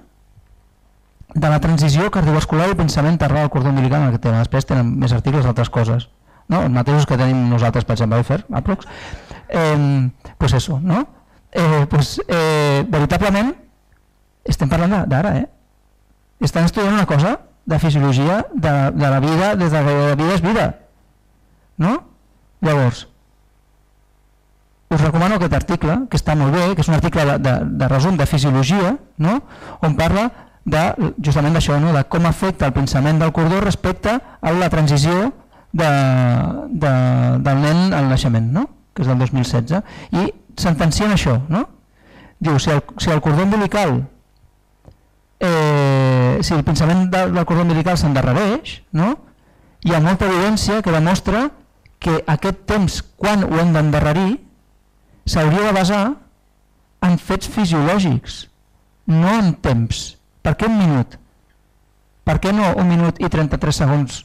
de la transició cardiovascular i pensament tardà del cordó umbilical, que tenen, després tenen més articles d'altres coses, no? els mateixos que tenim nosaltres, per exemple, Baufer, aprox. Eh, pues eso, no? Eh, pues, eh, veritablement estem parlant d'ara, eh? Estan estudiant una cosa de fisiologia de, de la vida des de la vida és vida, no? Llavors, us recomano aquest article, que està molt bé, que és un article de, de, de resum de fisiologia, no? on parla de, justament d'això, no? de com afecta el pensament del cordó respecte a la transició de, de, del nen al naixement, no? que és del 2016, i sentencien això. No? Diu, si el, si el cordó umbilical, eh, si el pensament del, cordó umbilical s'endarrereix, no? hi ha molta evidència que demostra que aquest temps, quan ho hem d'endarrerir, s'hauria de basar en fets fisiològics, no en temps. Per què un minut? Per què no un minut i 33 segons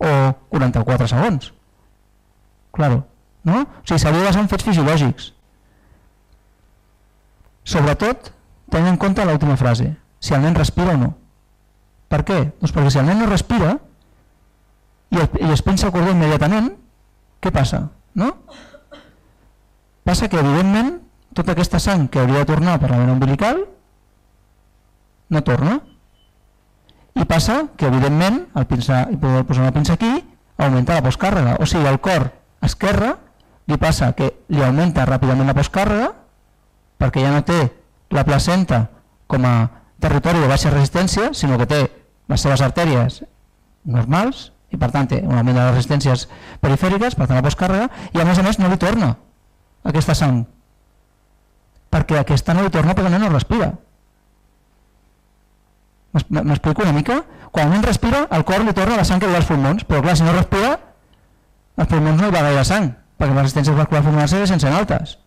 o 44 segons? Claro, no? O sigui, s'hauria de basar en fets fisiològics. Sobretot, tenint en compte l'última frase, si el nen respira o no. Per què? Doncs perquè si el nen no respira i, el, i es pensa el cordó immediatament, què passa? No? Passa que, evidentment, tota aquesta sang que hauria de tornar per la vena umbilical no torna. I passa que, evidentment, el pinça, i poder posar una pinça aquí, augmenta la postcàrrega. O sigui, al cor esquerre li passa que li augmenta ràpidament la postcàrrega perquè ja no té la placenta com a territori de baixa resistència, sinó que té les seves artèries normals i per tant té un augment de les resistències perifèriques, per tant la postcàrrega, i a més a més no li torna aquesta sang, perquè aquesta no li torna perquè el no respira. M'explico una mica? Quan nen respira, el cor li torna la sang que ve als pulmons, però clar, si no respira, als pulmons no hi va gaire sang, perquè les resistències vasculars pulmonars segueixen sent altes.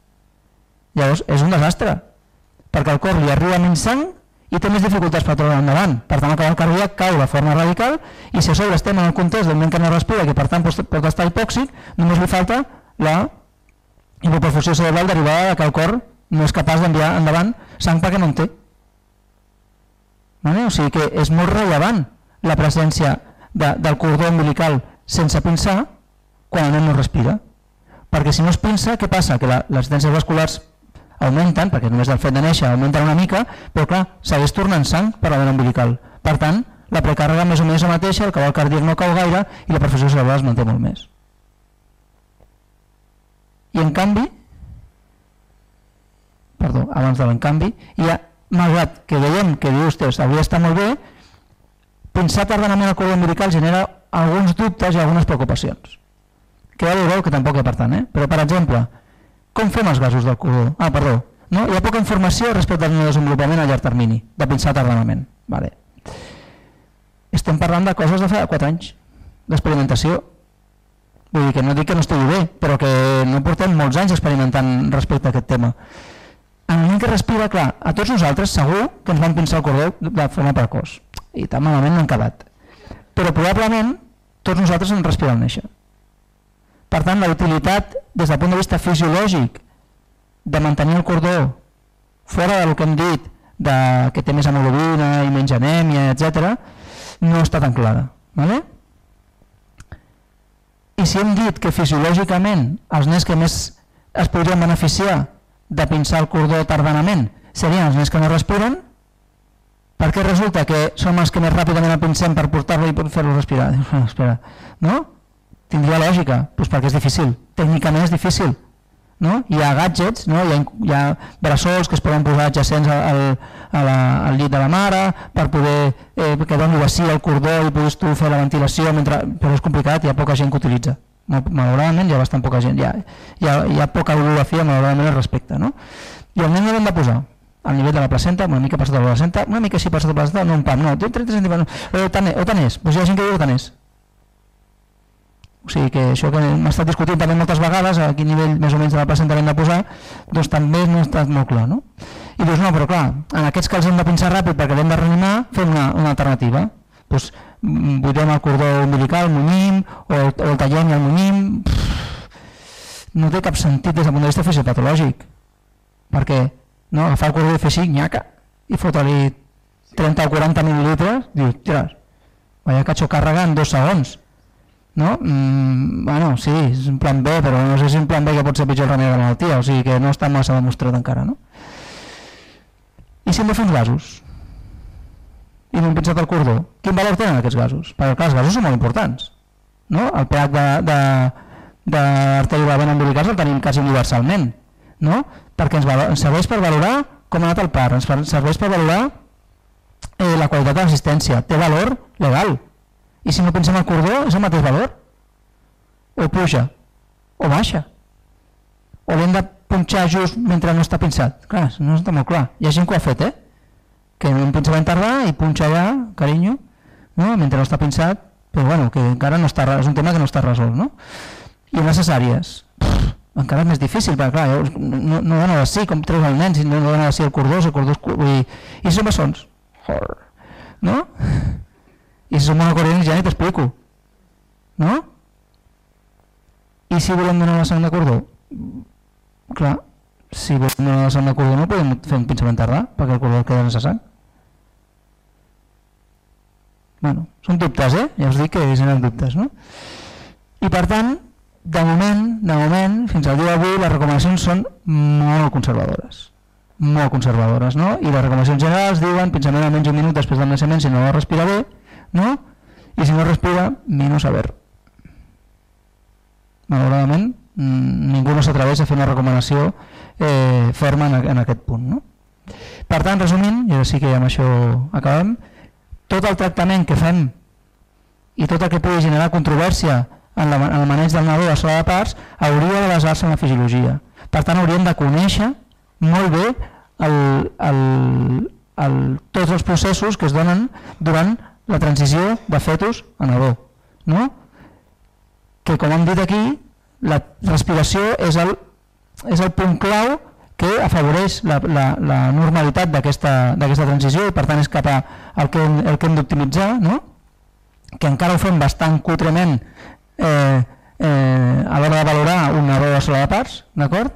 Llavors, és un desastre, perquè al cor li arriba menys sang i té més dificultats per trobar endavant. Per tant, el cabal cardíac cau de forma radical i si a sobre estem en el context d'un nen que no respira que per tant pot estar hipòxic, només li falta la hipoperfusió cerebral derivada de que el cor no és capaç d'enviar endavant sang perquè no en té. Vale? O sigui que és molt rellevant la presència de, del cordó umbilical sense pinçar quan el nen no respira. Perquè si no es pinça, què passa? Que la, les resistències vasculars augmenten, perquè només del fet de néixer augmenten una mica, però clar, segueix tornant sang per la vena umbilical. Per tant, la precàrrega més o menys la mateixa, el cabal cardíac no cau gaire i la perfusió cerebral es manté molt més. I en canvi, perdó, abans de l'encanvi, hi ha, malgrat que veiem que diu, ostres, avui està molt bé, pensar tardanament al cordó umbilical genera alguns dubtes i algunes preocupacions. Que ja veureu que tampoc hi per tant, eh? però per exemple, com fem els gasos del cordó? Ah, perdó, no? hi ha poca informació respecte al desenvolupament a llarg termini, de pensar tardanament. Vale. Estem parlant de coses de fa 4 anys, d'experimentació. Vull dir que no dic que no estigui bé, però que no portem molts anys experimentant respecte a aquest tema. En moment que respira, clar, a tots nosaltres segur que ens vam pensar el cordó de forma precoç i tan malament no han quedat. Però probablement tots nosaltres en respirem néixer. Per tant, la utilitat des del punt de vista fisiològic de mantenir el cordó fora del que hem dit de que té més hemoglobina i menys anèmia, etc, no està tan clara. Vale? I si hem dit que fisiològicament els nens que més es podrien beneficiar de pinçar el cordó tardanament serien els nens que no respiren, perquè resulta que som els que més ràpidament el pensem per portar-lo i fer-lo respirar. Espera, no? Tindria lògica, doncs perquè és difícil. Tècnicament és difícil. No? Hi ha gadgets, no? hi, ha, hi ha bressols que es poden posar adjacents al, al, al llit de la mare per poder eh, que doni vací el cordó i puguis tu fer la ventilació, mentre, però és complicat, hi ha poca gent que utilitza. Malauradament hi ha bastant poca gent, hi ha, hi ha, hi ha poca bibliografia malauradament al respecte. No? I el nen l'hem de posar al nivell de la placenta, una mica passat de la placenta, una mica així passat de la placenta, no un pam, no, 30 centímetres, o tant, o tant és, doncs hi ha gent que diu tant és. O sigui que això que hem estat discutint també moltes vegades, a quin nivell més o menys de la placenta l'hem de posar, doncs també no ha estat molt clar, no? I dius, no, però clar, en aquests que els hem de pinçar ràpid perquè l'hem de reanimar, fem una, una alternativa. Doncs buidem el cordó umbilical, el munyim, o el, o el tallem i el munyim, no té cap sentit des del punt de vista fisiopatològic. Perquè no? agafar el cordó fer així, nyaca, i fotre-li 30 o 40 mil·lilitres, dius, ostres, vaya catxo càrrega en dos segons. No? Mm, bueno, sí, és un plan B, però no sé si és un plan B que pot ser pitjor el remei de la malaltia, o sigui que no està massa demostrat encara. No? I si hem de fer uns gasos? I hem pensat el cordó. Quin valor tenen aquests gasos? Perquè clar, els gasos són molt importants. No? El pH de, de, de umbilicals el tenim quasi universalment. No? perquè ens, ens serveix per valorar com ha anat el part, ens serveix per valorar eh, la qualitat de l'assistència, té valor legal. I si no pensem al cordó, és el mateix valor? O puja, o baixa. O l'hem de punxar just mentre no està pensat. Clar, no està molt clar. Hi ha gent que ho ha fet, eh? Que un pensament tardar i punxa allà, carinyo, no? mentre no està pensat, però bueno, que encara no està, és un tema que no està resolt, no? I necessàries. Pff, encara és més difícil, perquè clar, no, no dona de sí, com treus el nen, si no, dona de sí el cordós, el cordós, vull dir, i si són bessons? No? I si són monocordians ja ni t'explico. No? I si volem donar la sang de cordó? Clar, si volem donar la sang de cordó no podem fer un pinçament tardà, perquè el cordó queda sense sang. Bueno, són dubtes, eh? Ja us dic que són dubtes, no? I per tant, de moment, de moment, fins al dia d'avui, les recomanacions són molt conservadores. Molt conservadores, no? I les recomanacions generals diuen pensament almenys un minut després del naixement si no respira bé, no? I si no respira, menys a ver. Malauradament, mm, ningú no s'atreveix a fer una recomanació eh, ferma en, en aquest punt, no? Per tant, resumint, i ara sí que amb això acabem, tot el tractament que fem i tot el que pugui generar controvèrsia en, la, en el maneig del nadó de sola de parts hauria de basar-se en la fisiologia. Per tant, hauríem de conèixer molt bé el, el, el, tots els processos que es donen durant la transició de fetus a nadó. No? Que, com hem dit aquí, la respiració és el, és el punt clau que afavoreix la, la, la normalitat d'aquesta transició i per tant és cap a el que, el que hem d'optimitzar, no? que encara ho fem bastant cutrement eh, eh, a l'hora de valorar un nadó de parts, d'acord?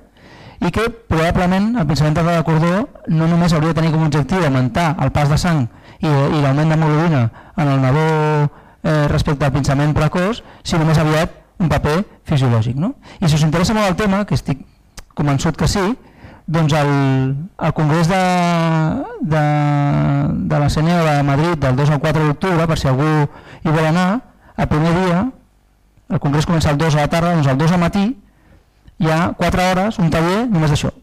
I que probablement el pensament de cordó no només hauria de tenir com a objectiu augmentar el pas de sang i, i l'augment d'hemoglobina en el nadó eh, respecte al pensament precoç, sinó més aviat un paper fisiològic. No? I si us interessa molt el tema, que estic convençut que sí, doncs el, el Congrés de, de, de la CNE de Madrid del 2 al 4 d'octubre, per si algú hi vol anar, el primer dia, el Congrés comença el 2 a la tarda, doncs el 2 al matí hi ha 4 hores, un taller només d'això,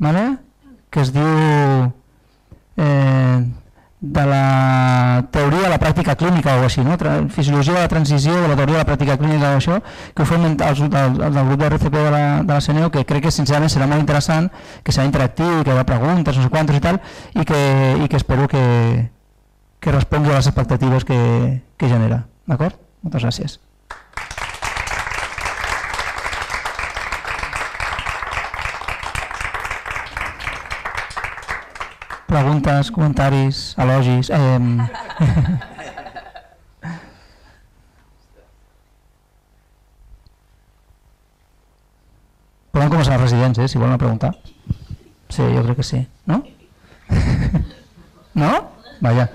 vale? que es diu eh, de la teoria de la pràctica clínica o així, no? fisiologia de la transició de la teoria de la pràctica clínica o això, que ho fem els, del, del grup de RCP de la, de la CNEO, que crec que sincerament serà molt interessant, que serà interactiu, que hi haurà preguntes, no sé quantos i tal, i que, i que espero que, que respongui a les expectatives que, que genera. D'acord? Moltes gràcies. Preguntes, comentaris, elogis... Eh... Podem començar els residents, eh, si volen preguntar. Sí, jo crec que sí. No? no? Vaja.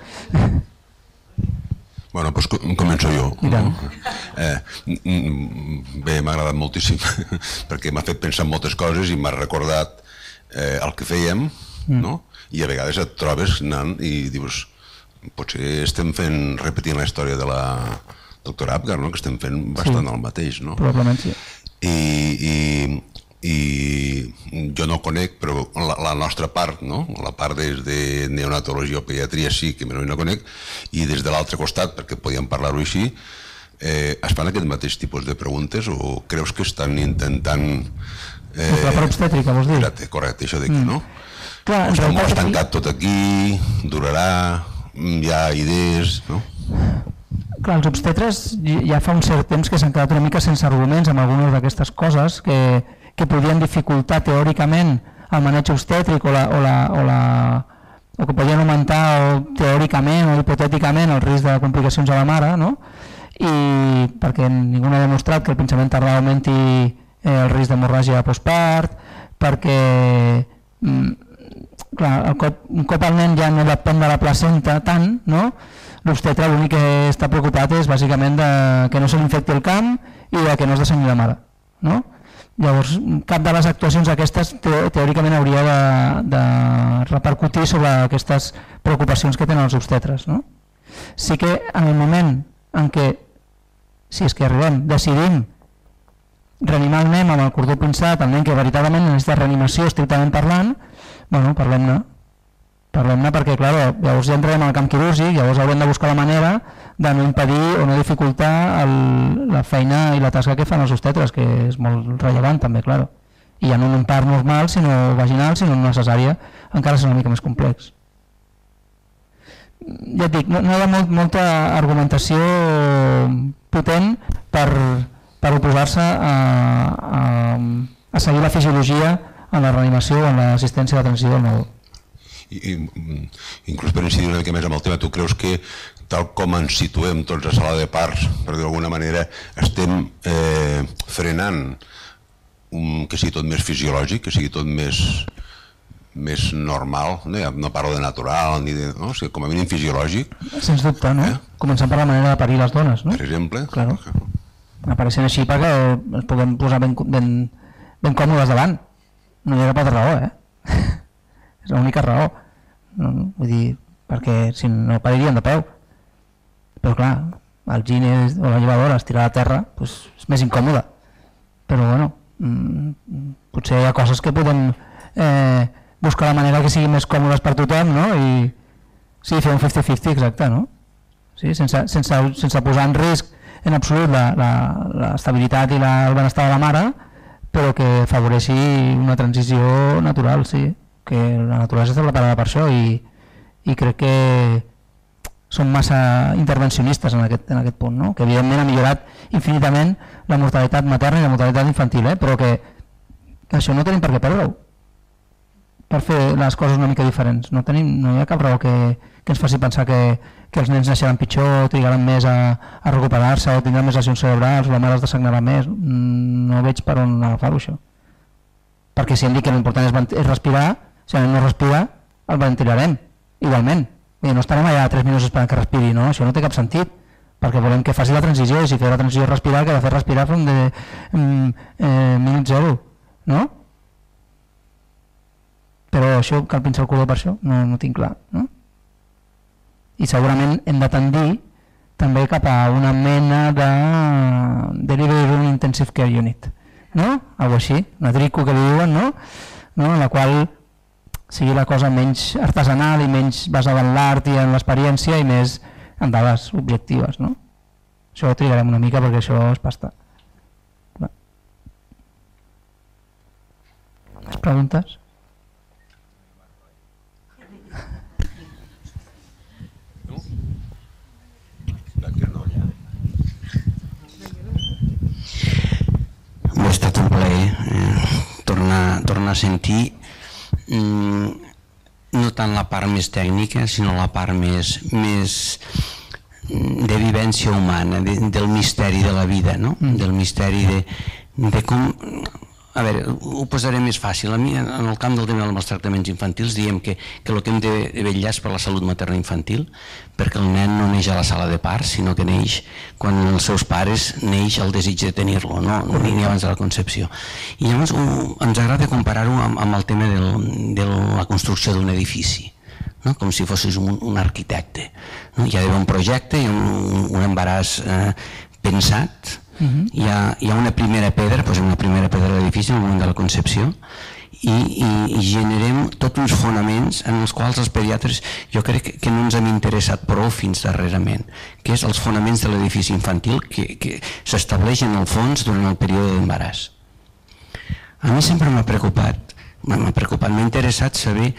Bueno, doncs començo jo. No? Eh, bé, m'ha agradat moltíssim <laughs> perquè m'ha fet pensar en moltes coses i m'ha recordat eh, el que fèiem, mm. no? i a vegades et trobes anant i dius potser estem fent, repetint la història de la doctora Apgar, no? que estem fent bastant sí, el mateix. No? Probablement sí. I, i, i jo no conec, però la, la nostra part, no? la part des de neonatologia o pediatria sí que no conec, i des de l'altre costat, perquè podíem parlar-ho així, eh, es fan aquest mateix tipus de preguntes o creus que estan intentant... Eh, la part obstètrica, vols dir? Correcte, això d'aquí, mm. no? Clar, Està molt estancat tot aquí, durarà, mm, hi ha idees, no? Clar, els obstetres ja fa un cert temps que s'han quedat una mica sense arguments amb algunes d'aquestes coses que, que podien dificultar teòricament el maneig obstètric o, la, o, la, o, la, o que podien augmentar o, teòricament o hipotèticament el risc de complicacions a la mare, no? i perquè ningú no ha demostrat que el pensament tardà augmenti eh, el risc d'hemorràgia postpart, perquè mm, clar, el cop, un cop el nen ja no depèn de la placenta tant, no? l'obstetre l'únic que està preocupat és bàsicament de que no se l'infecti el camp i de que no es dessenyi la mare. No? Llavors, cap de les actuacions aquestes teòricament hauria de, de repercutir sobre aquestes preocupacions que tenen els obstetres. No? Sí que en el moment en què, si és que arribem, decidim reanimar el nen amb el cordó pinçat, el nen que veritablement necessita reanimació estrictament parlant, bueno, parlem-ne. Parlem-ne perquè, clar, llavors ja entrarem al camp quirúrgic, llavors haurem de buscar la manera de no impedir o no dificultar el, la feina i la tasca que fan els obstetres, que és molt rellevant també, clar. I ja no un part normal, sinó vaginal, sinó una necessària, encara és una mica més complex. Ja et dic, no, no hi ha molt, molta argumentació potent per, per oposar-se a, a, a seguir la fisiologia en la reanimació o en l'assistència de transició del nadó. I, i, inclús per incidir una mica més amb el tema, tu creus que tal com ens situem tots a sala de parts, per d'alguna manera estem eh, frenant un, que sigui tot més fisiològic, que sigui tot més, més normal, no, ja no parlo de natural, ni de, no? o sigui, com a mínim fisiològic. Sens dubte, no? Eh? Començant per la manera de parir les dones, no? Per exemple. Claro. Apareixent així perquè ens puguem posar ben, ben, ben còmodes davant no hi ha cap altra raó, eh? <laughs> és l'única raó. No, vull dir, perquè si no paririen de peu. Però clar, el gine o la llevadora estirar a terra doncs és més incòmode. Però bueno, mmm, potser hi ha coses que podem eh, buscar la manera que siguin més còmodes per tothom, no? I sí, fer un 50-50, exacte, no? Sí, sense, sense, sense posar en risc en absolut l'estabilitat i la, el benestar de la mare, però que afavoreixi una transició natural, sí, que la naturalesa està preparada per això i, i crec que són massa intervencionistes en aquest, en aquest punt, no? que evidentment ha millorat infinitament la mortalitat materna i la mortalitat infantil, eh? però que, això no tenim per què perdre-ho per fer les coses una mica diferents. No, tenim, no hi ha cap raó que, que ens faci pensar que, que els nens naixeran pitjor, trigaran més a, a recuperar-se o tindran més lesions cerebrals o la mare es desagnarà més. No veig per on agafar-ho això. Perquè si hem dit que l'important és, és respirar, si no respira, el ventilarem, igualment. I no estarem allà 3 minuts esperant que respiri, no? Això no té cap sentit perquè volem que faci la transició i si fer la transició és respirar, que de fer respirar from de mm, eh, minut zero, no? això cal pinçar el color per això? No, no tinc clar. No? I segurament hem de tendir també cap a una mena de Delivery Room Intensive Care Unit, no? Algo així, una trico que li diuen, no? no? En la qual sigui la cosa menys artesanal i menys basada en l'art i en l'experiència i més en dades objectives, no? Això ho trigarem una mica perquè això és pasta. Va. Preguntes? Un plaer eh, tornar, tornar a sentir mm, no tant la part més tècnica sinó la part més, més mm, de vivència humana, de, del misteri de la vida, no? Mm. del misteri de, de com a veure, ho posaré més fàcil. A mi, en el camp del tema dels tractaments infantils, diem que, que el que hem de vetllar és per la salut materna infantil, perquè el nen no neix a la sala de part, sinó que neix quan els seus pares neix el desig de tenir-lo, no? ni, ni abans de la concepció. I llavors uh, ens agrada comparar-ho amb, amb el tema del, de la construcció d'un edifici. No? com si fossis un, un arquitecte. No? Hi ha d'haver un projecte i un, un embaràs eh, pensat, Uh -huh. hi, ha, hi ha una primera pedra, posem una primera pedra de l'edifici en el moment de la concepció i, i, i generem tots uns fonaments en els quals els pediatres jo crec que, que no ens hem interessat prou fins darrerament, que és els fonaments de l'edifici infantil que, que s'estableixen al fons durant el període d'embaràs. A mi sempre m'ha preocupat, m'ha preocupat, m'ha interessat saber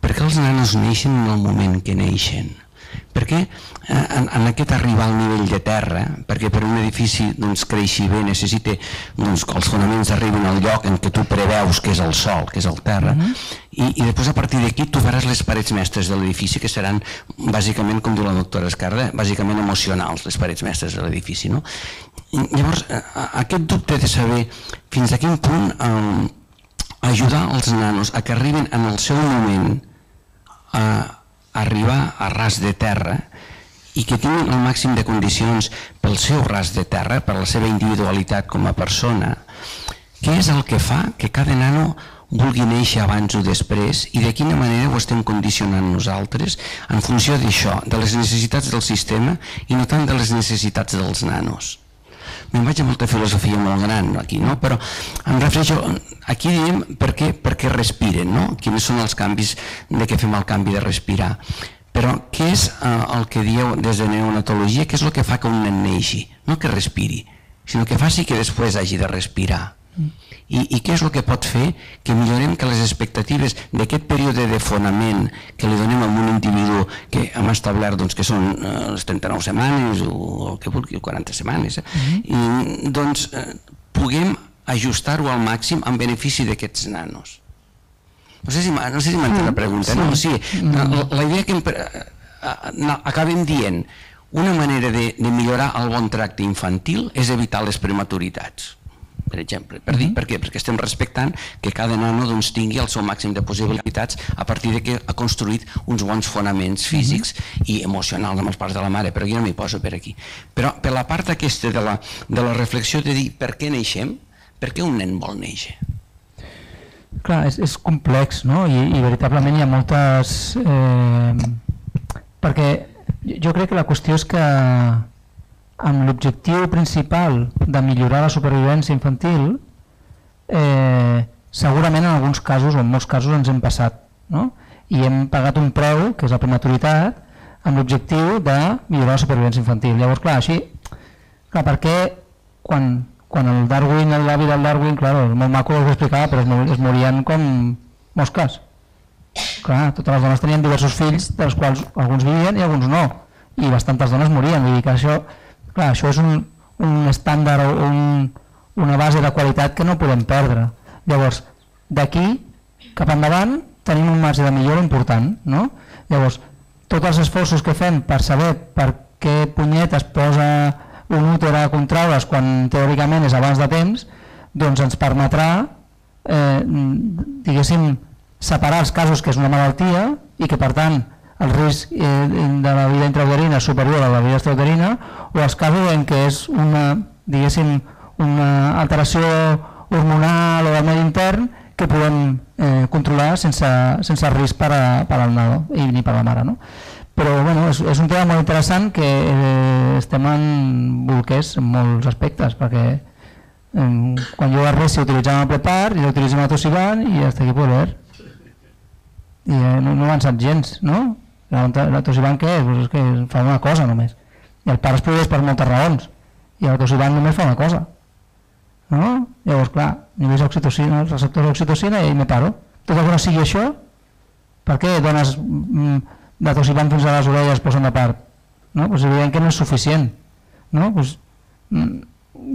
per què els nanos neixen en el moment que neixen perquè eh, en, en aquest arribar al nivell de terra, perquè per un edifici doncs, creixi bé necessita doncs, que els fonaments arribin al lloc en què tu preveus que és el sol, que és el terra, mhm. -huh. i, i després a partir d'aquí tu faràs les parets mestres de l'edifici que seran bàsicament, com diu la doctora Escarda, bàsicament emocionals, les parets mestres de l'edifici. No? I, llavors, eh, aquest dubte de saber fins a quin punt eh, ajudar els nanos a que arribin en el seu moment a eh, arribar a ras de terra i que tinguin el màxim de condicions pel seu ras de terra, per la seva individualitat com a persona, què és el que fa que cada nano vulgui néixer abans o després i de quina manera ho estem condicionant nosaltres en funció d'això, de les necessitats del sistema i no tant de les necessitats dels nanos. Me'n vaig a molta filosofia molt gran aquí, no? però em refereixo, aquí diem per què, per què respiren, no? quins són els canvis de què fem el canvi de respirar. Però què és eh, el que dieu des de neonatologia, què és el que fa que un nen neixi? No que respiri, sinó que faci que després hagi de respirar. I, I què és el que pot fer que millorem que les expectatives d'aquest període de fonament que li donem a un individu que hem establert doncs, que són eh, les 39 setmanes o el que vulgui, 40 setmanes, eh? uh -huh. i doncs eh, puguem ajustar-ho al màxim en benefici d'aquests nanos. No sé si, no sé si m'entén la pregunta, sí. no? O sigui, la, la idea que em, no, acabem dient una manera de, de millorar el bon tracte infantil és evitar les prematuritats per exemple. Per, dir, per què? Perquè estem respectant que cada nano doncs, tingui el seu màxim de possibilitats a partir de que ha construït uns bons fonaments físics i emocionals amb els pares de la mare, però jo no m'hi poso per aquí. Però per la part aquesta de la, de la reflexió de dir per què neixem, per què un nen vol néixer? Clar, és, és complex, no? I, i veritablement hi ha moltes... Eh, perquè jo crec que la qüestió és que amb l'objectiu principal de millorar la supervivència infantil, eh, segurament en alguns casos, o en molts casos, ens hem passat. No? I hem pagat un preu, que és la prematuritat, amb l'objectiu de millorar la supervivència infantil. Llavors, clar, així, clar, per què quan, quan el Darwin, l'avi del Darwin, clar, és molt maco ho explicava, però es, es morien com mosques. Clar, totes les dones tenien diversos fills, dels quals alguns vivien i alguns no. I bastantes dones morien, vull dir que això Clar, això és un, un estàndard o un, una base de qualitat que no podem perdre. Llavors, d'aquí cap endavant tenim un marge de millora important. No? Llavors, tots els esforços que fem per saber per què punyet es posa un úter a contraure's quan teòricament és abans de temps, doncs ens permetrà eh, diguéssim separar els casos que és una malaltia i que per tant el risc eh, de la vida intrauterina superior a la vida extrauterina o els casos en què és una, diguéssim, una alteració hormonal o del medi intern que podem eh, controlar sense, sense risc per, a, per al nadó i ni per la mare. No? Però bueno, és, és un tema molt interessant que eh, estem en bolquers en molts aspectes, perquè eh, quan jo a res utilitzàvem el prepar i l'utilitzem a Tossivan i hasta aquí poder. I eh, no, no ha avançat gens, no? La, la Tossivan què és? Pues és que fa una cosa només. I el pare es produeix per moltes raons. I Tossivan només fa una cosa. No? Llavors, clar, nivells d'oxitocina, els receptors d'oxitocina i me paro. Tot el que no sigui això, per què dones mm, de tossivant fins a les orelles posen de part? No? Pues evident que no és suficient. No? Pues, mm,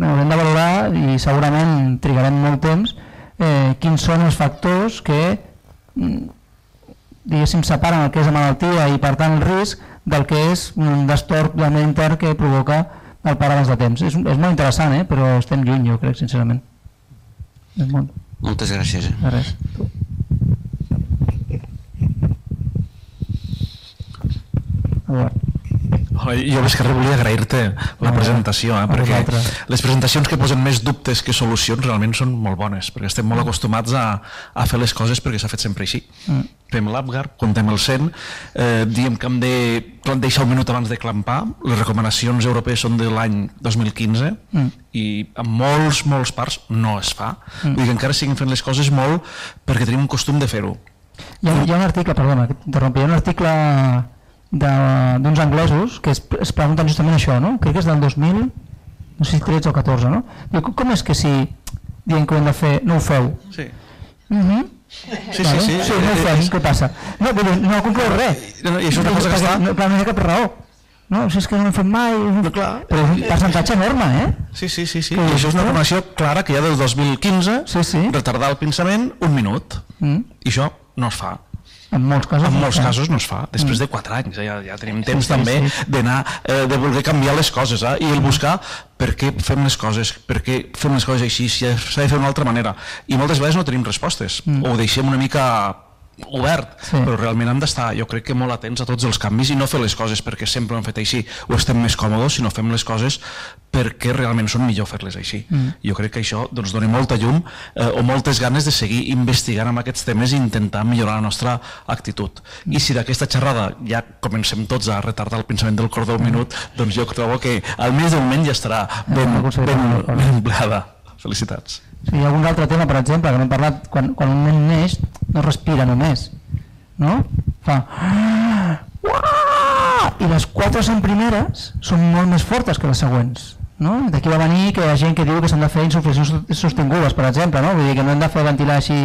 haurem de valorar i segurament trigarem molt temps eh, quins són els factors que mm, diguéssim separen el que és la malaltia i per tant el risc del que és un destorb de ment intern que provoca el pare abans de temps. És, és molt interessant, eh? però estem lluny, jo crec, sincerament. És molt... Moltes gràcies. Eh? De res. Eduard. Hola, jo més que res volia agrair-te la presentació, eh, perquè les presentacions que posen més dubtes que solucions realment són molt bones, perquè estem molt acostumats a, a fer les coses perquè s'ha fet sempre així. Mm. Fem l'Apgar, contem el 100, eh, diem que hem de deixar un minut abans de clampar, les recomanacions europees són de l'any 2015 Mm. i en molts, molts parts no es fa. Vull dir que encara seguim fent les coses molt perquè tenim un costum de fer-ho. Hi ha, hi ha un article, perdona, t'interrompi, hi ha un article d'uns anglesos que es, es pregunten justament això, no? Crec que és del 2000, no sé si 13 o 14, no? Diu, com- és que si dient que ho hem de fer, no ho feu? Sí. Mhm. Sí, Vale? sí, sí. sí no ho fem, què passa? No, dir, no conclou res. No, no, i això és una cosa que està- No, clar, no hi ha cap raó. No, si és que no ho hem fet mai... No, clar. Però és un percentatge enorme, eh? Sí, sí, sí, sí. Que I això és una recomanació clara que hi ha del 2015, Sí, sí. retardar el pensament un minut. Mm. I això no es fa. En molts casos. En no molts fa. casos no es fa. Després de 4 anys eh, ja, ja tenim temps sí, també sí. d'anar, eh, de voler canviar les coses eh? i el buscar per què fem les coses, per què fem les coses així, si s'ha de fer d'una altra manera. I moltes vegades no tenim respostes. Mm. O ho deixem una mica obert, Sí. però realment hem d'estar, jo crec que molt atents a tots els canvis i no fer les coses perquè sempre ho hem fet així o estem més còmodes, sinó fem les coses perquè realment són millor fer-les així. Mm. Jo crec que això doncs, dona molta llum eh, o moltes ganes de seguir investigant amb aquests temes i intentar millorar la nostra actitud. I si d'aquesta xerrada ja comencem tots a retardar el pensament del cordó un minut, doncs jo trobo que al mes del moment ja estarà ben, ben, cosa. ben empleada. Sí, hi ha algun altre tema, per exemple, que no hem parlat, quan, quan un nen neix no respira només, no? Fa... I les quatre cent primeres són molt més fortes que les següents. No? D'aquí va venir que hi ha gent que diu que s'han de fer insuficients sostingudes, per exemple, no? Vull dir que no hem de fer ventilar així,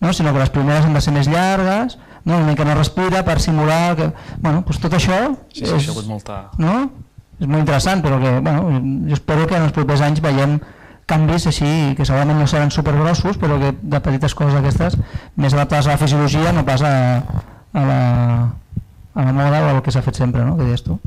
no? sinó que les primeres han de ser més llargues, no? un nen que no respira per simular... Que... Bueno, doncs tot això, Sí, sí, això molta... no? és molt interessant, però que, bueno, jo espero que en els propers anys veiem canvis així, que segurament no seran supergrossos, però que de petites coses aquestes, més adaptades a la fisiologia, no pas a, a, la, a la moda o al que s'ha fet sempre, no? que deies tu.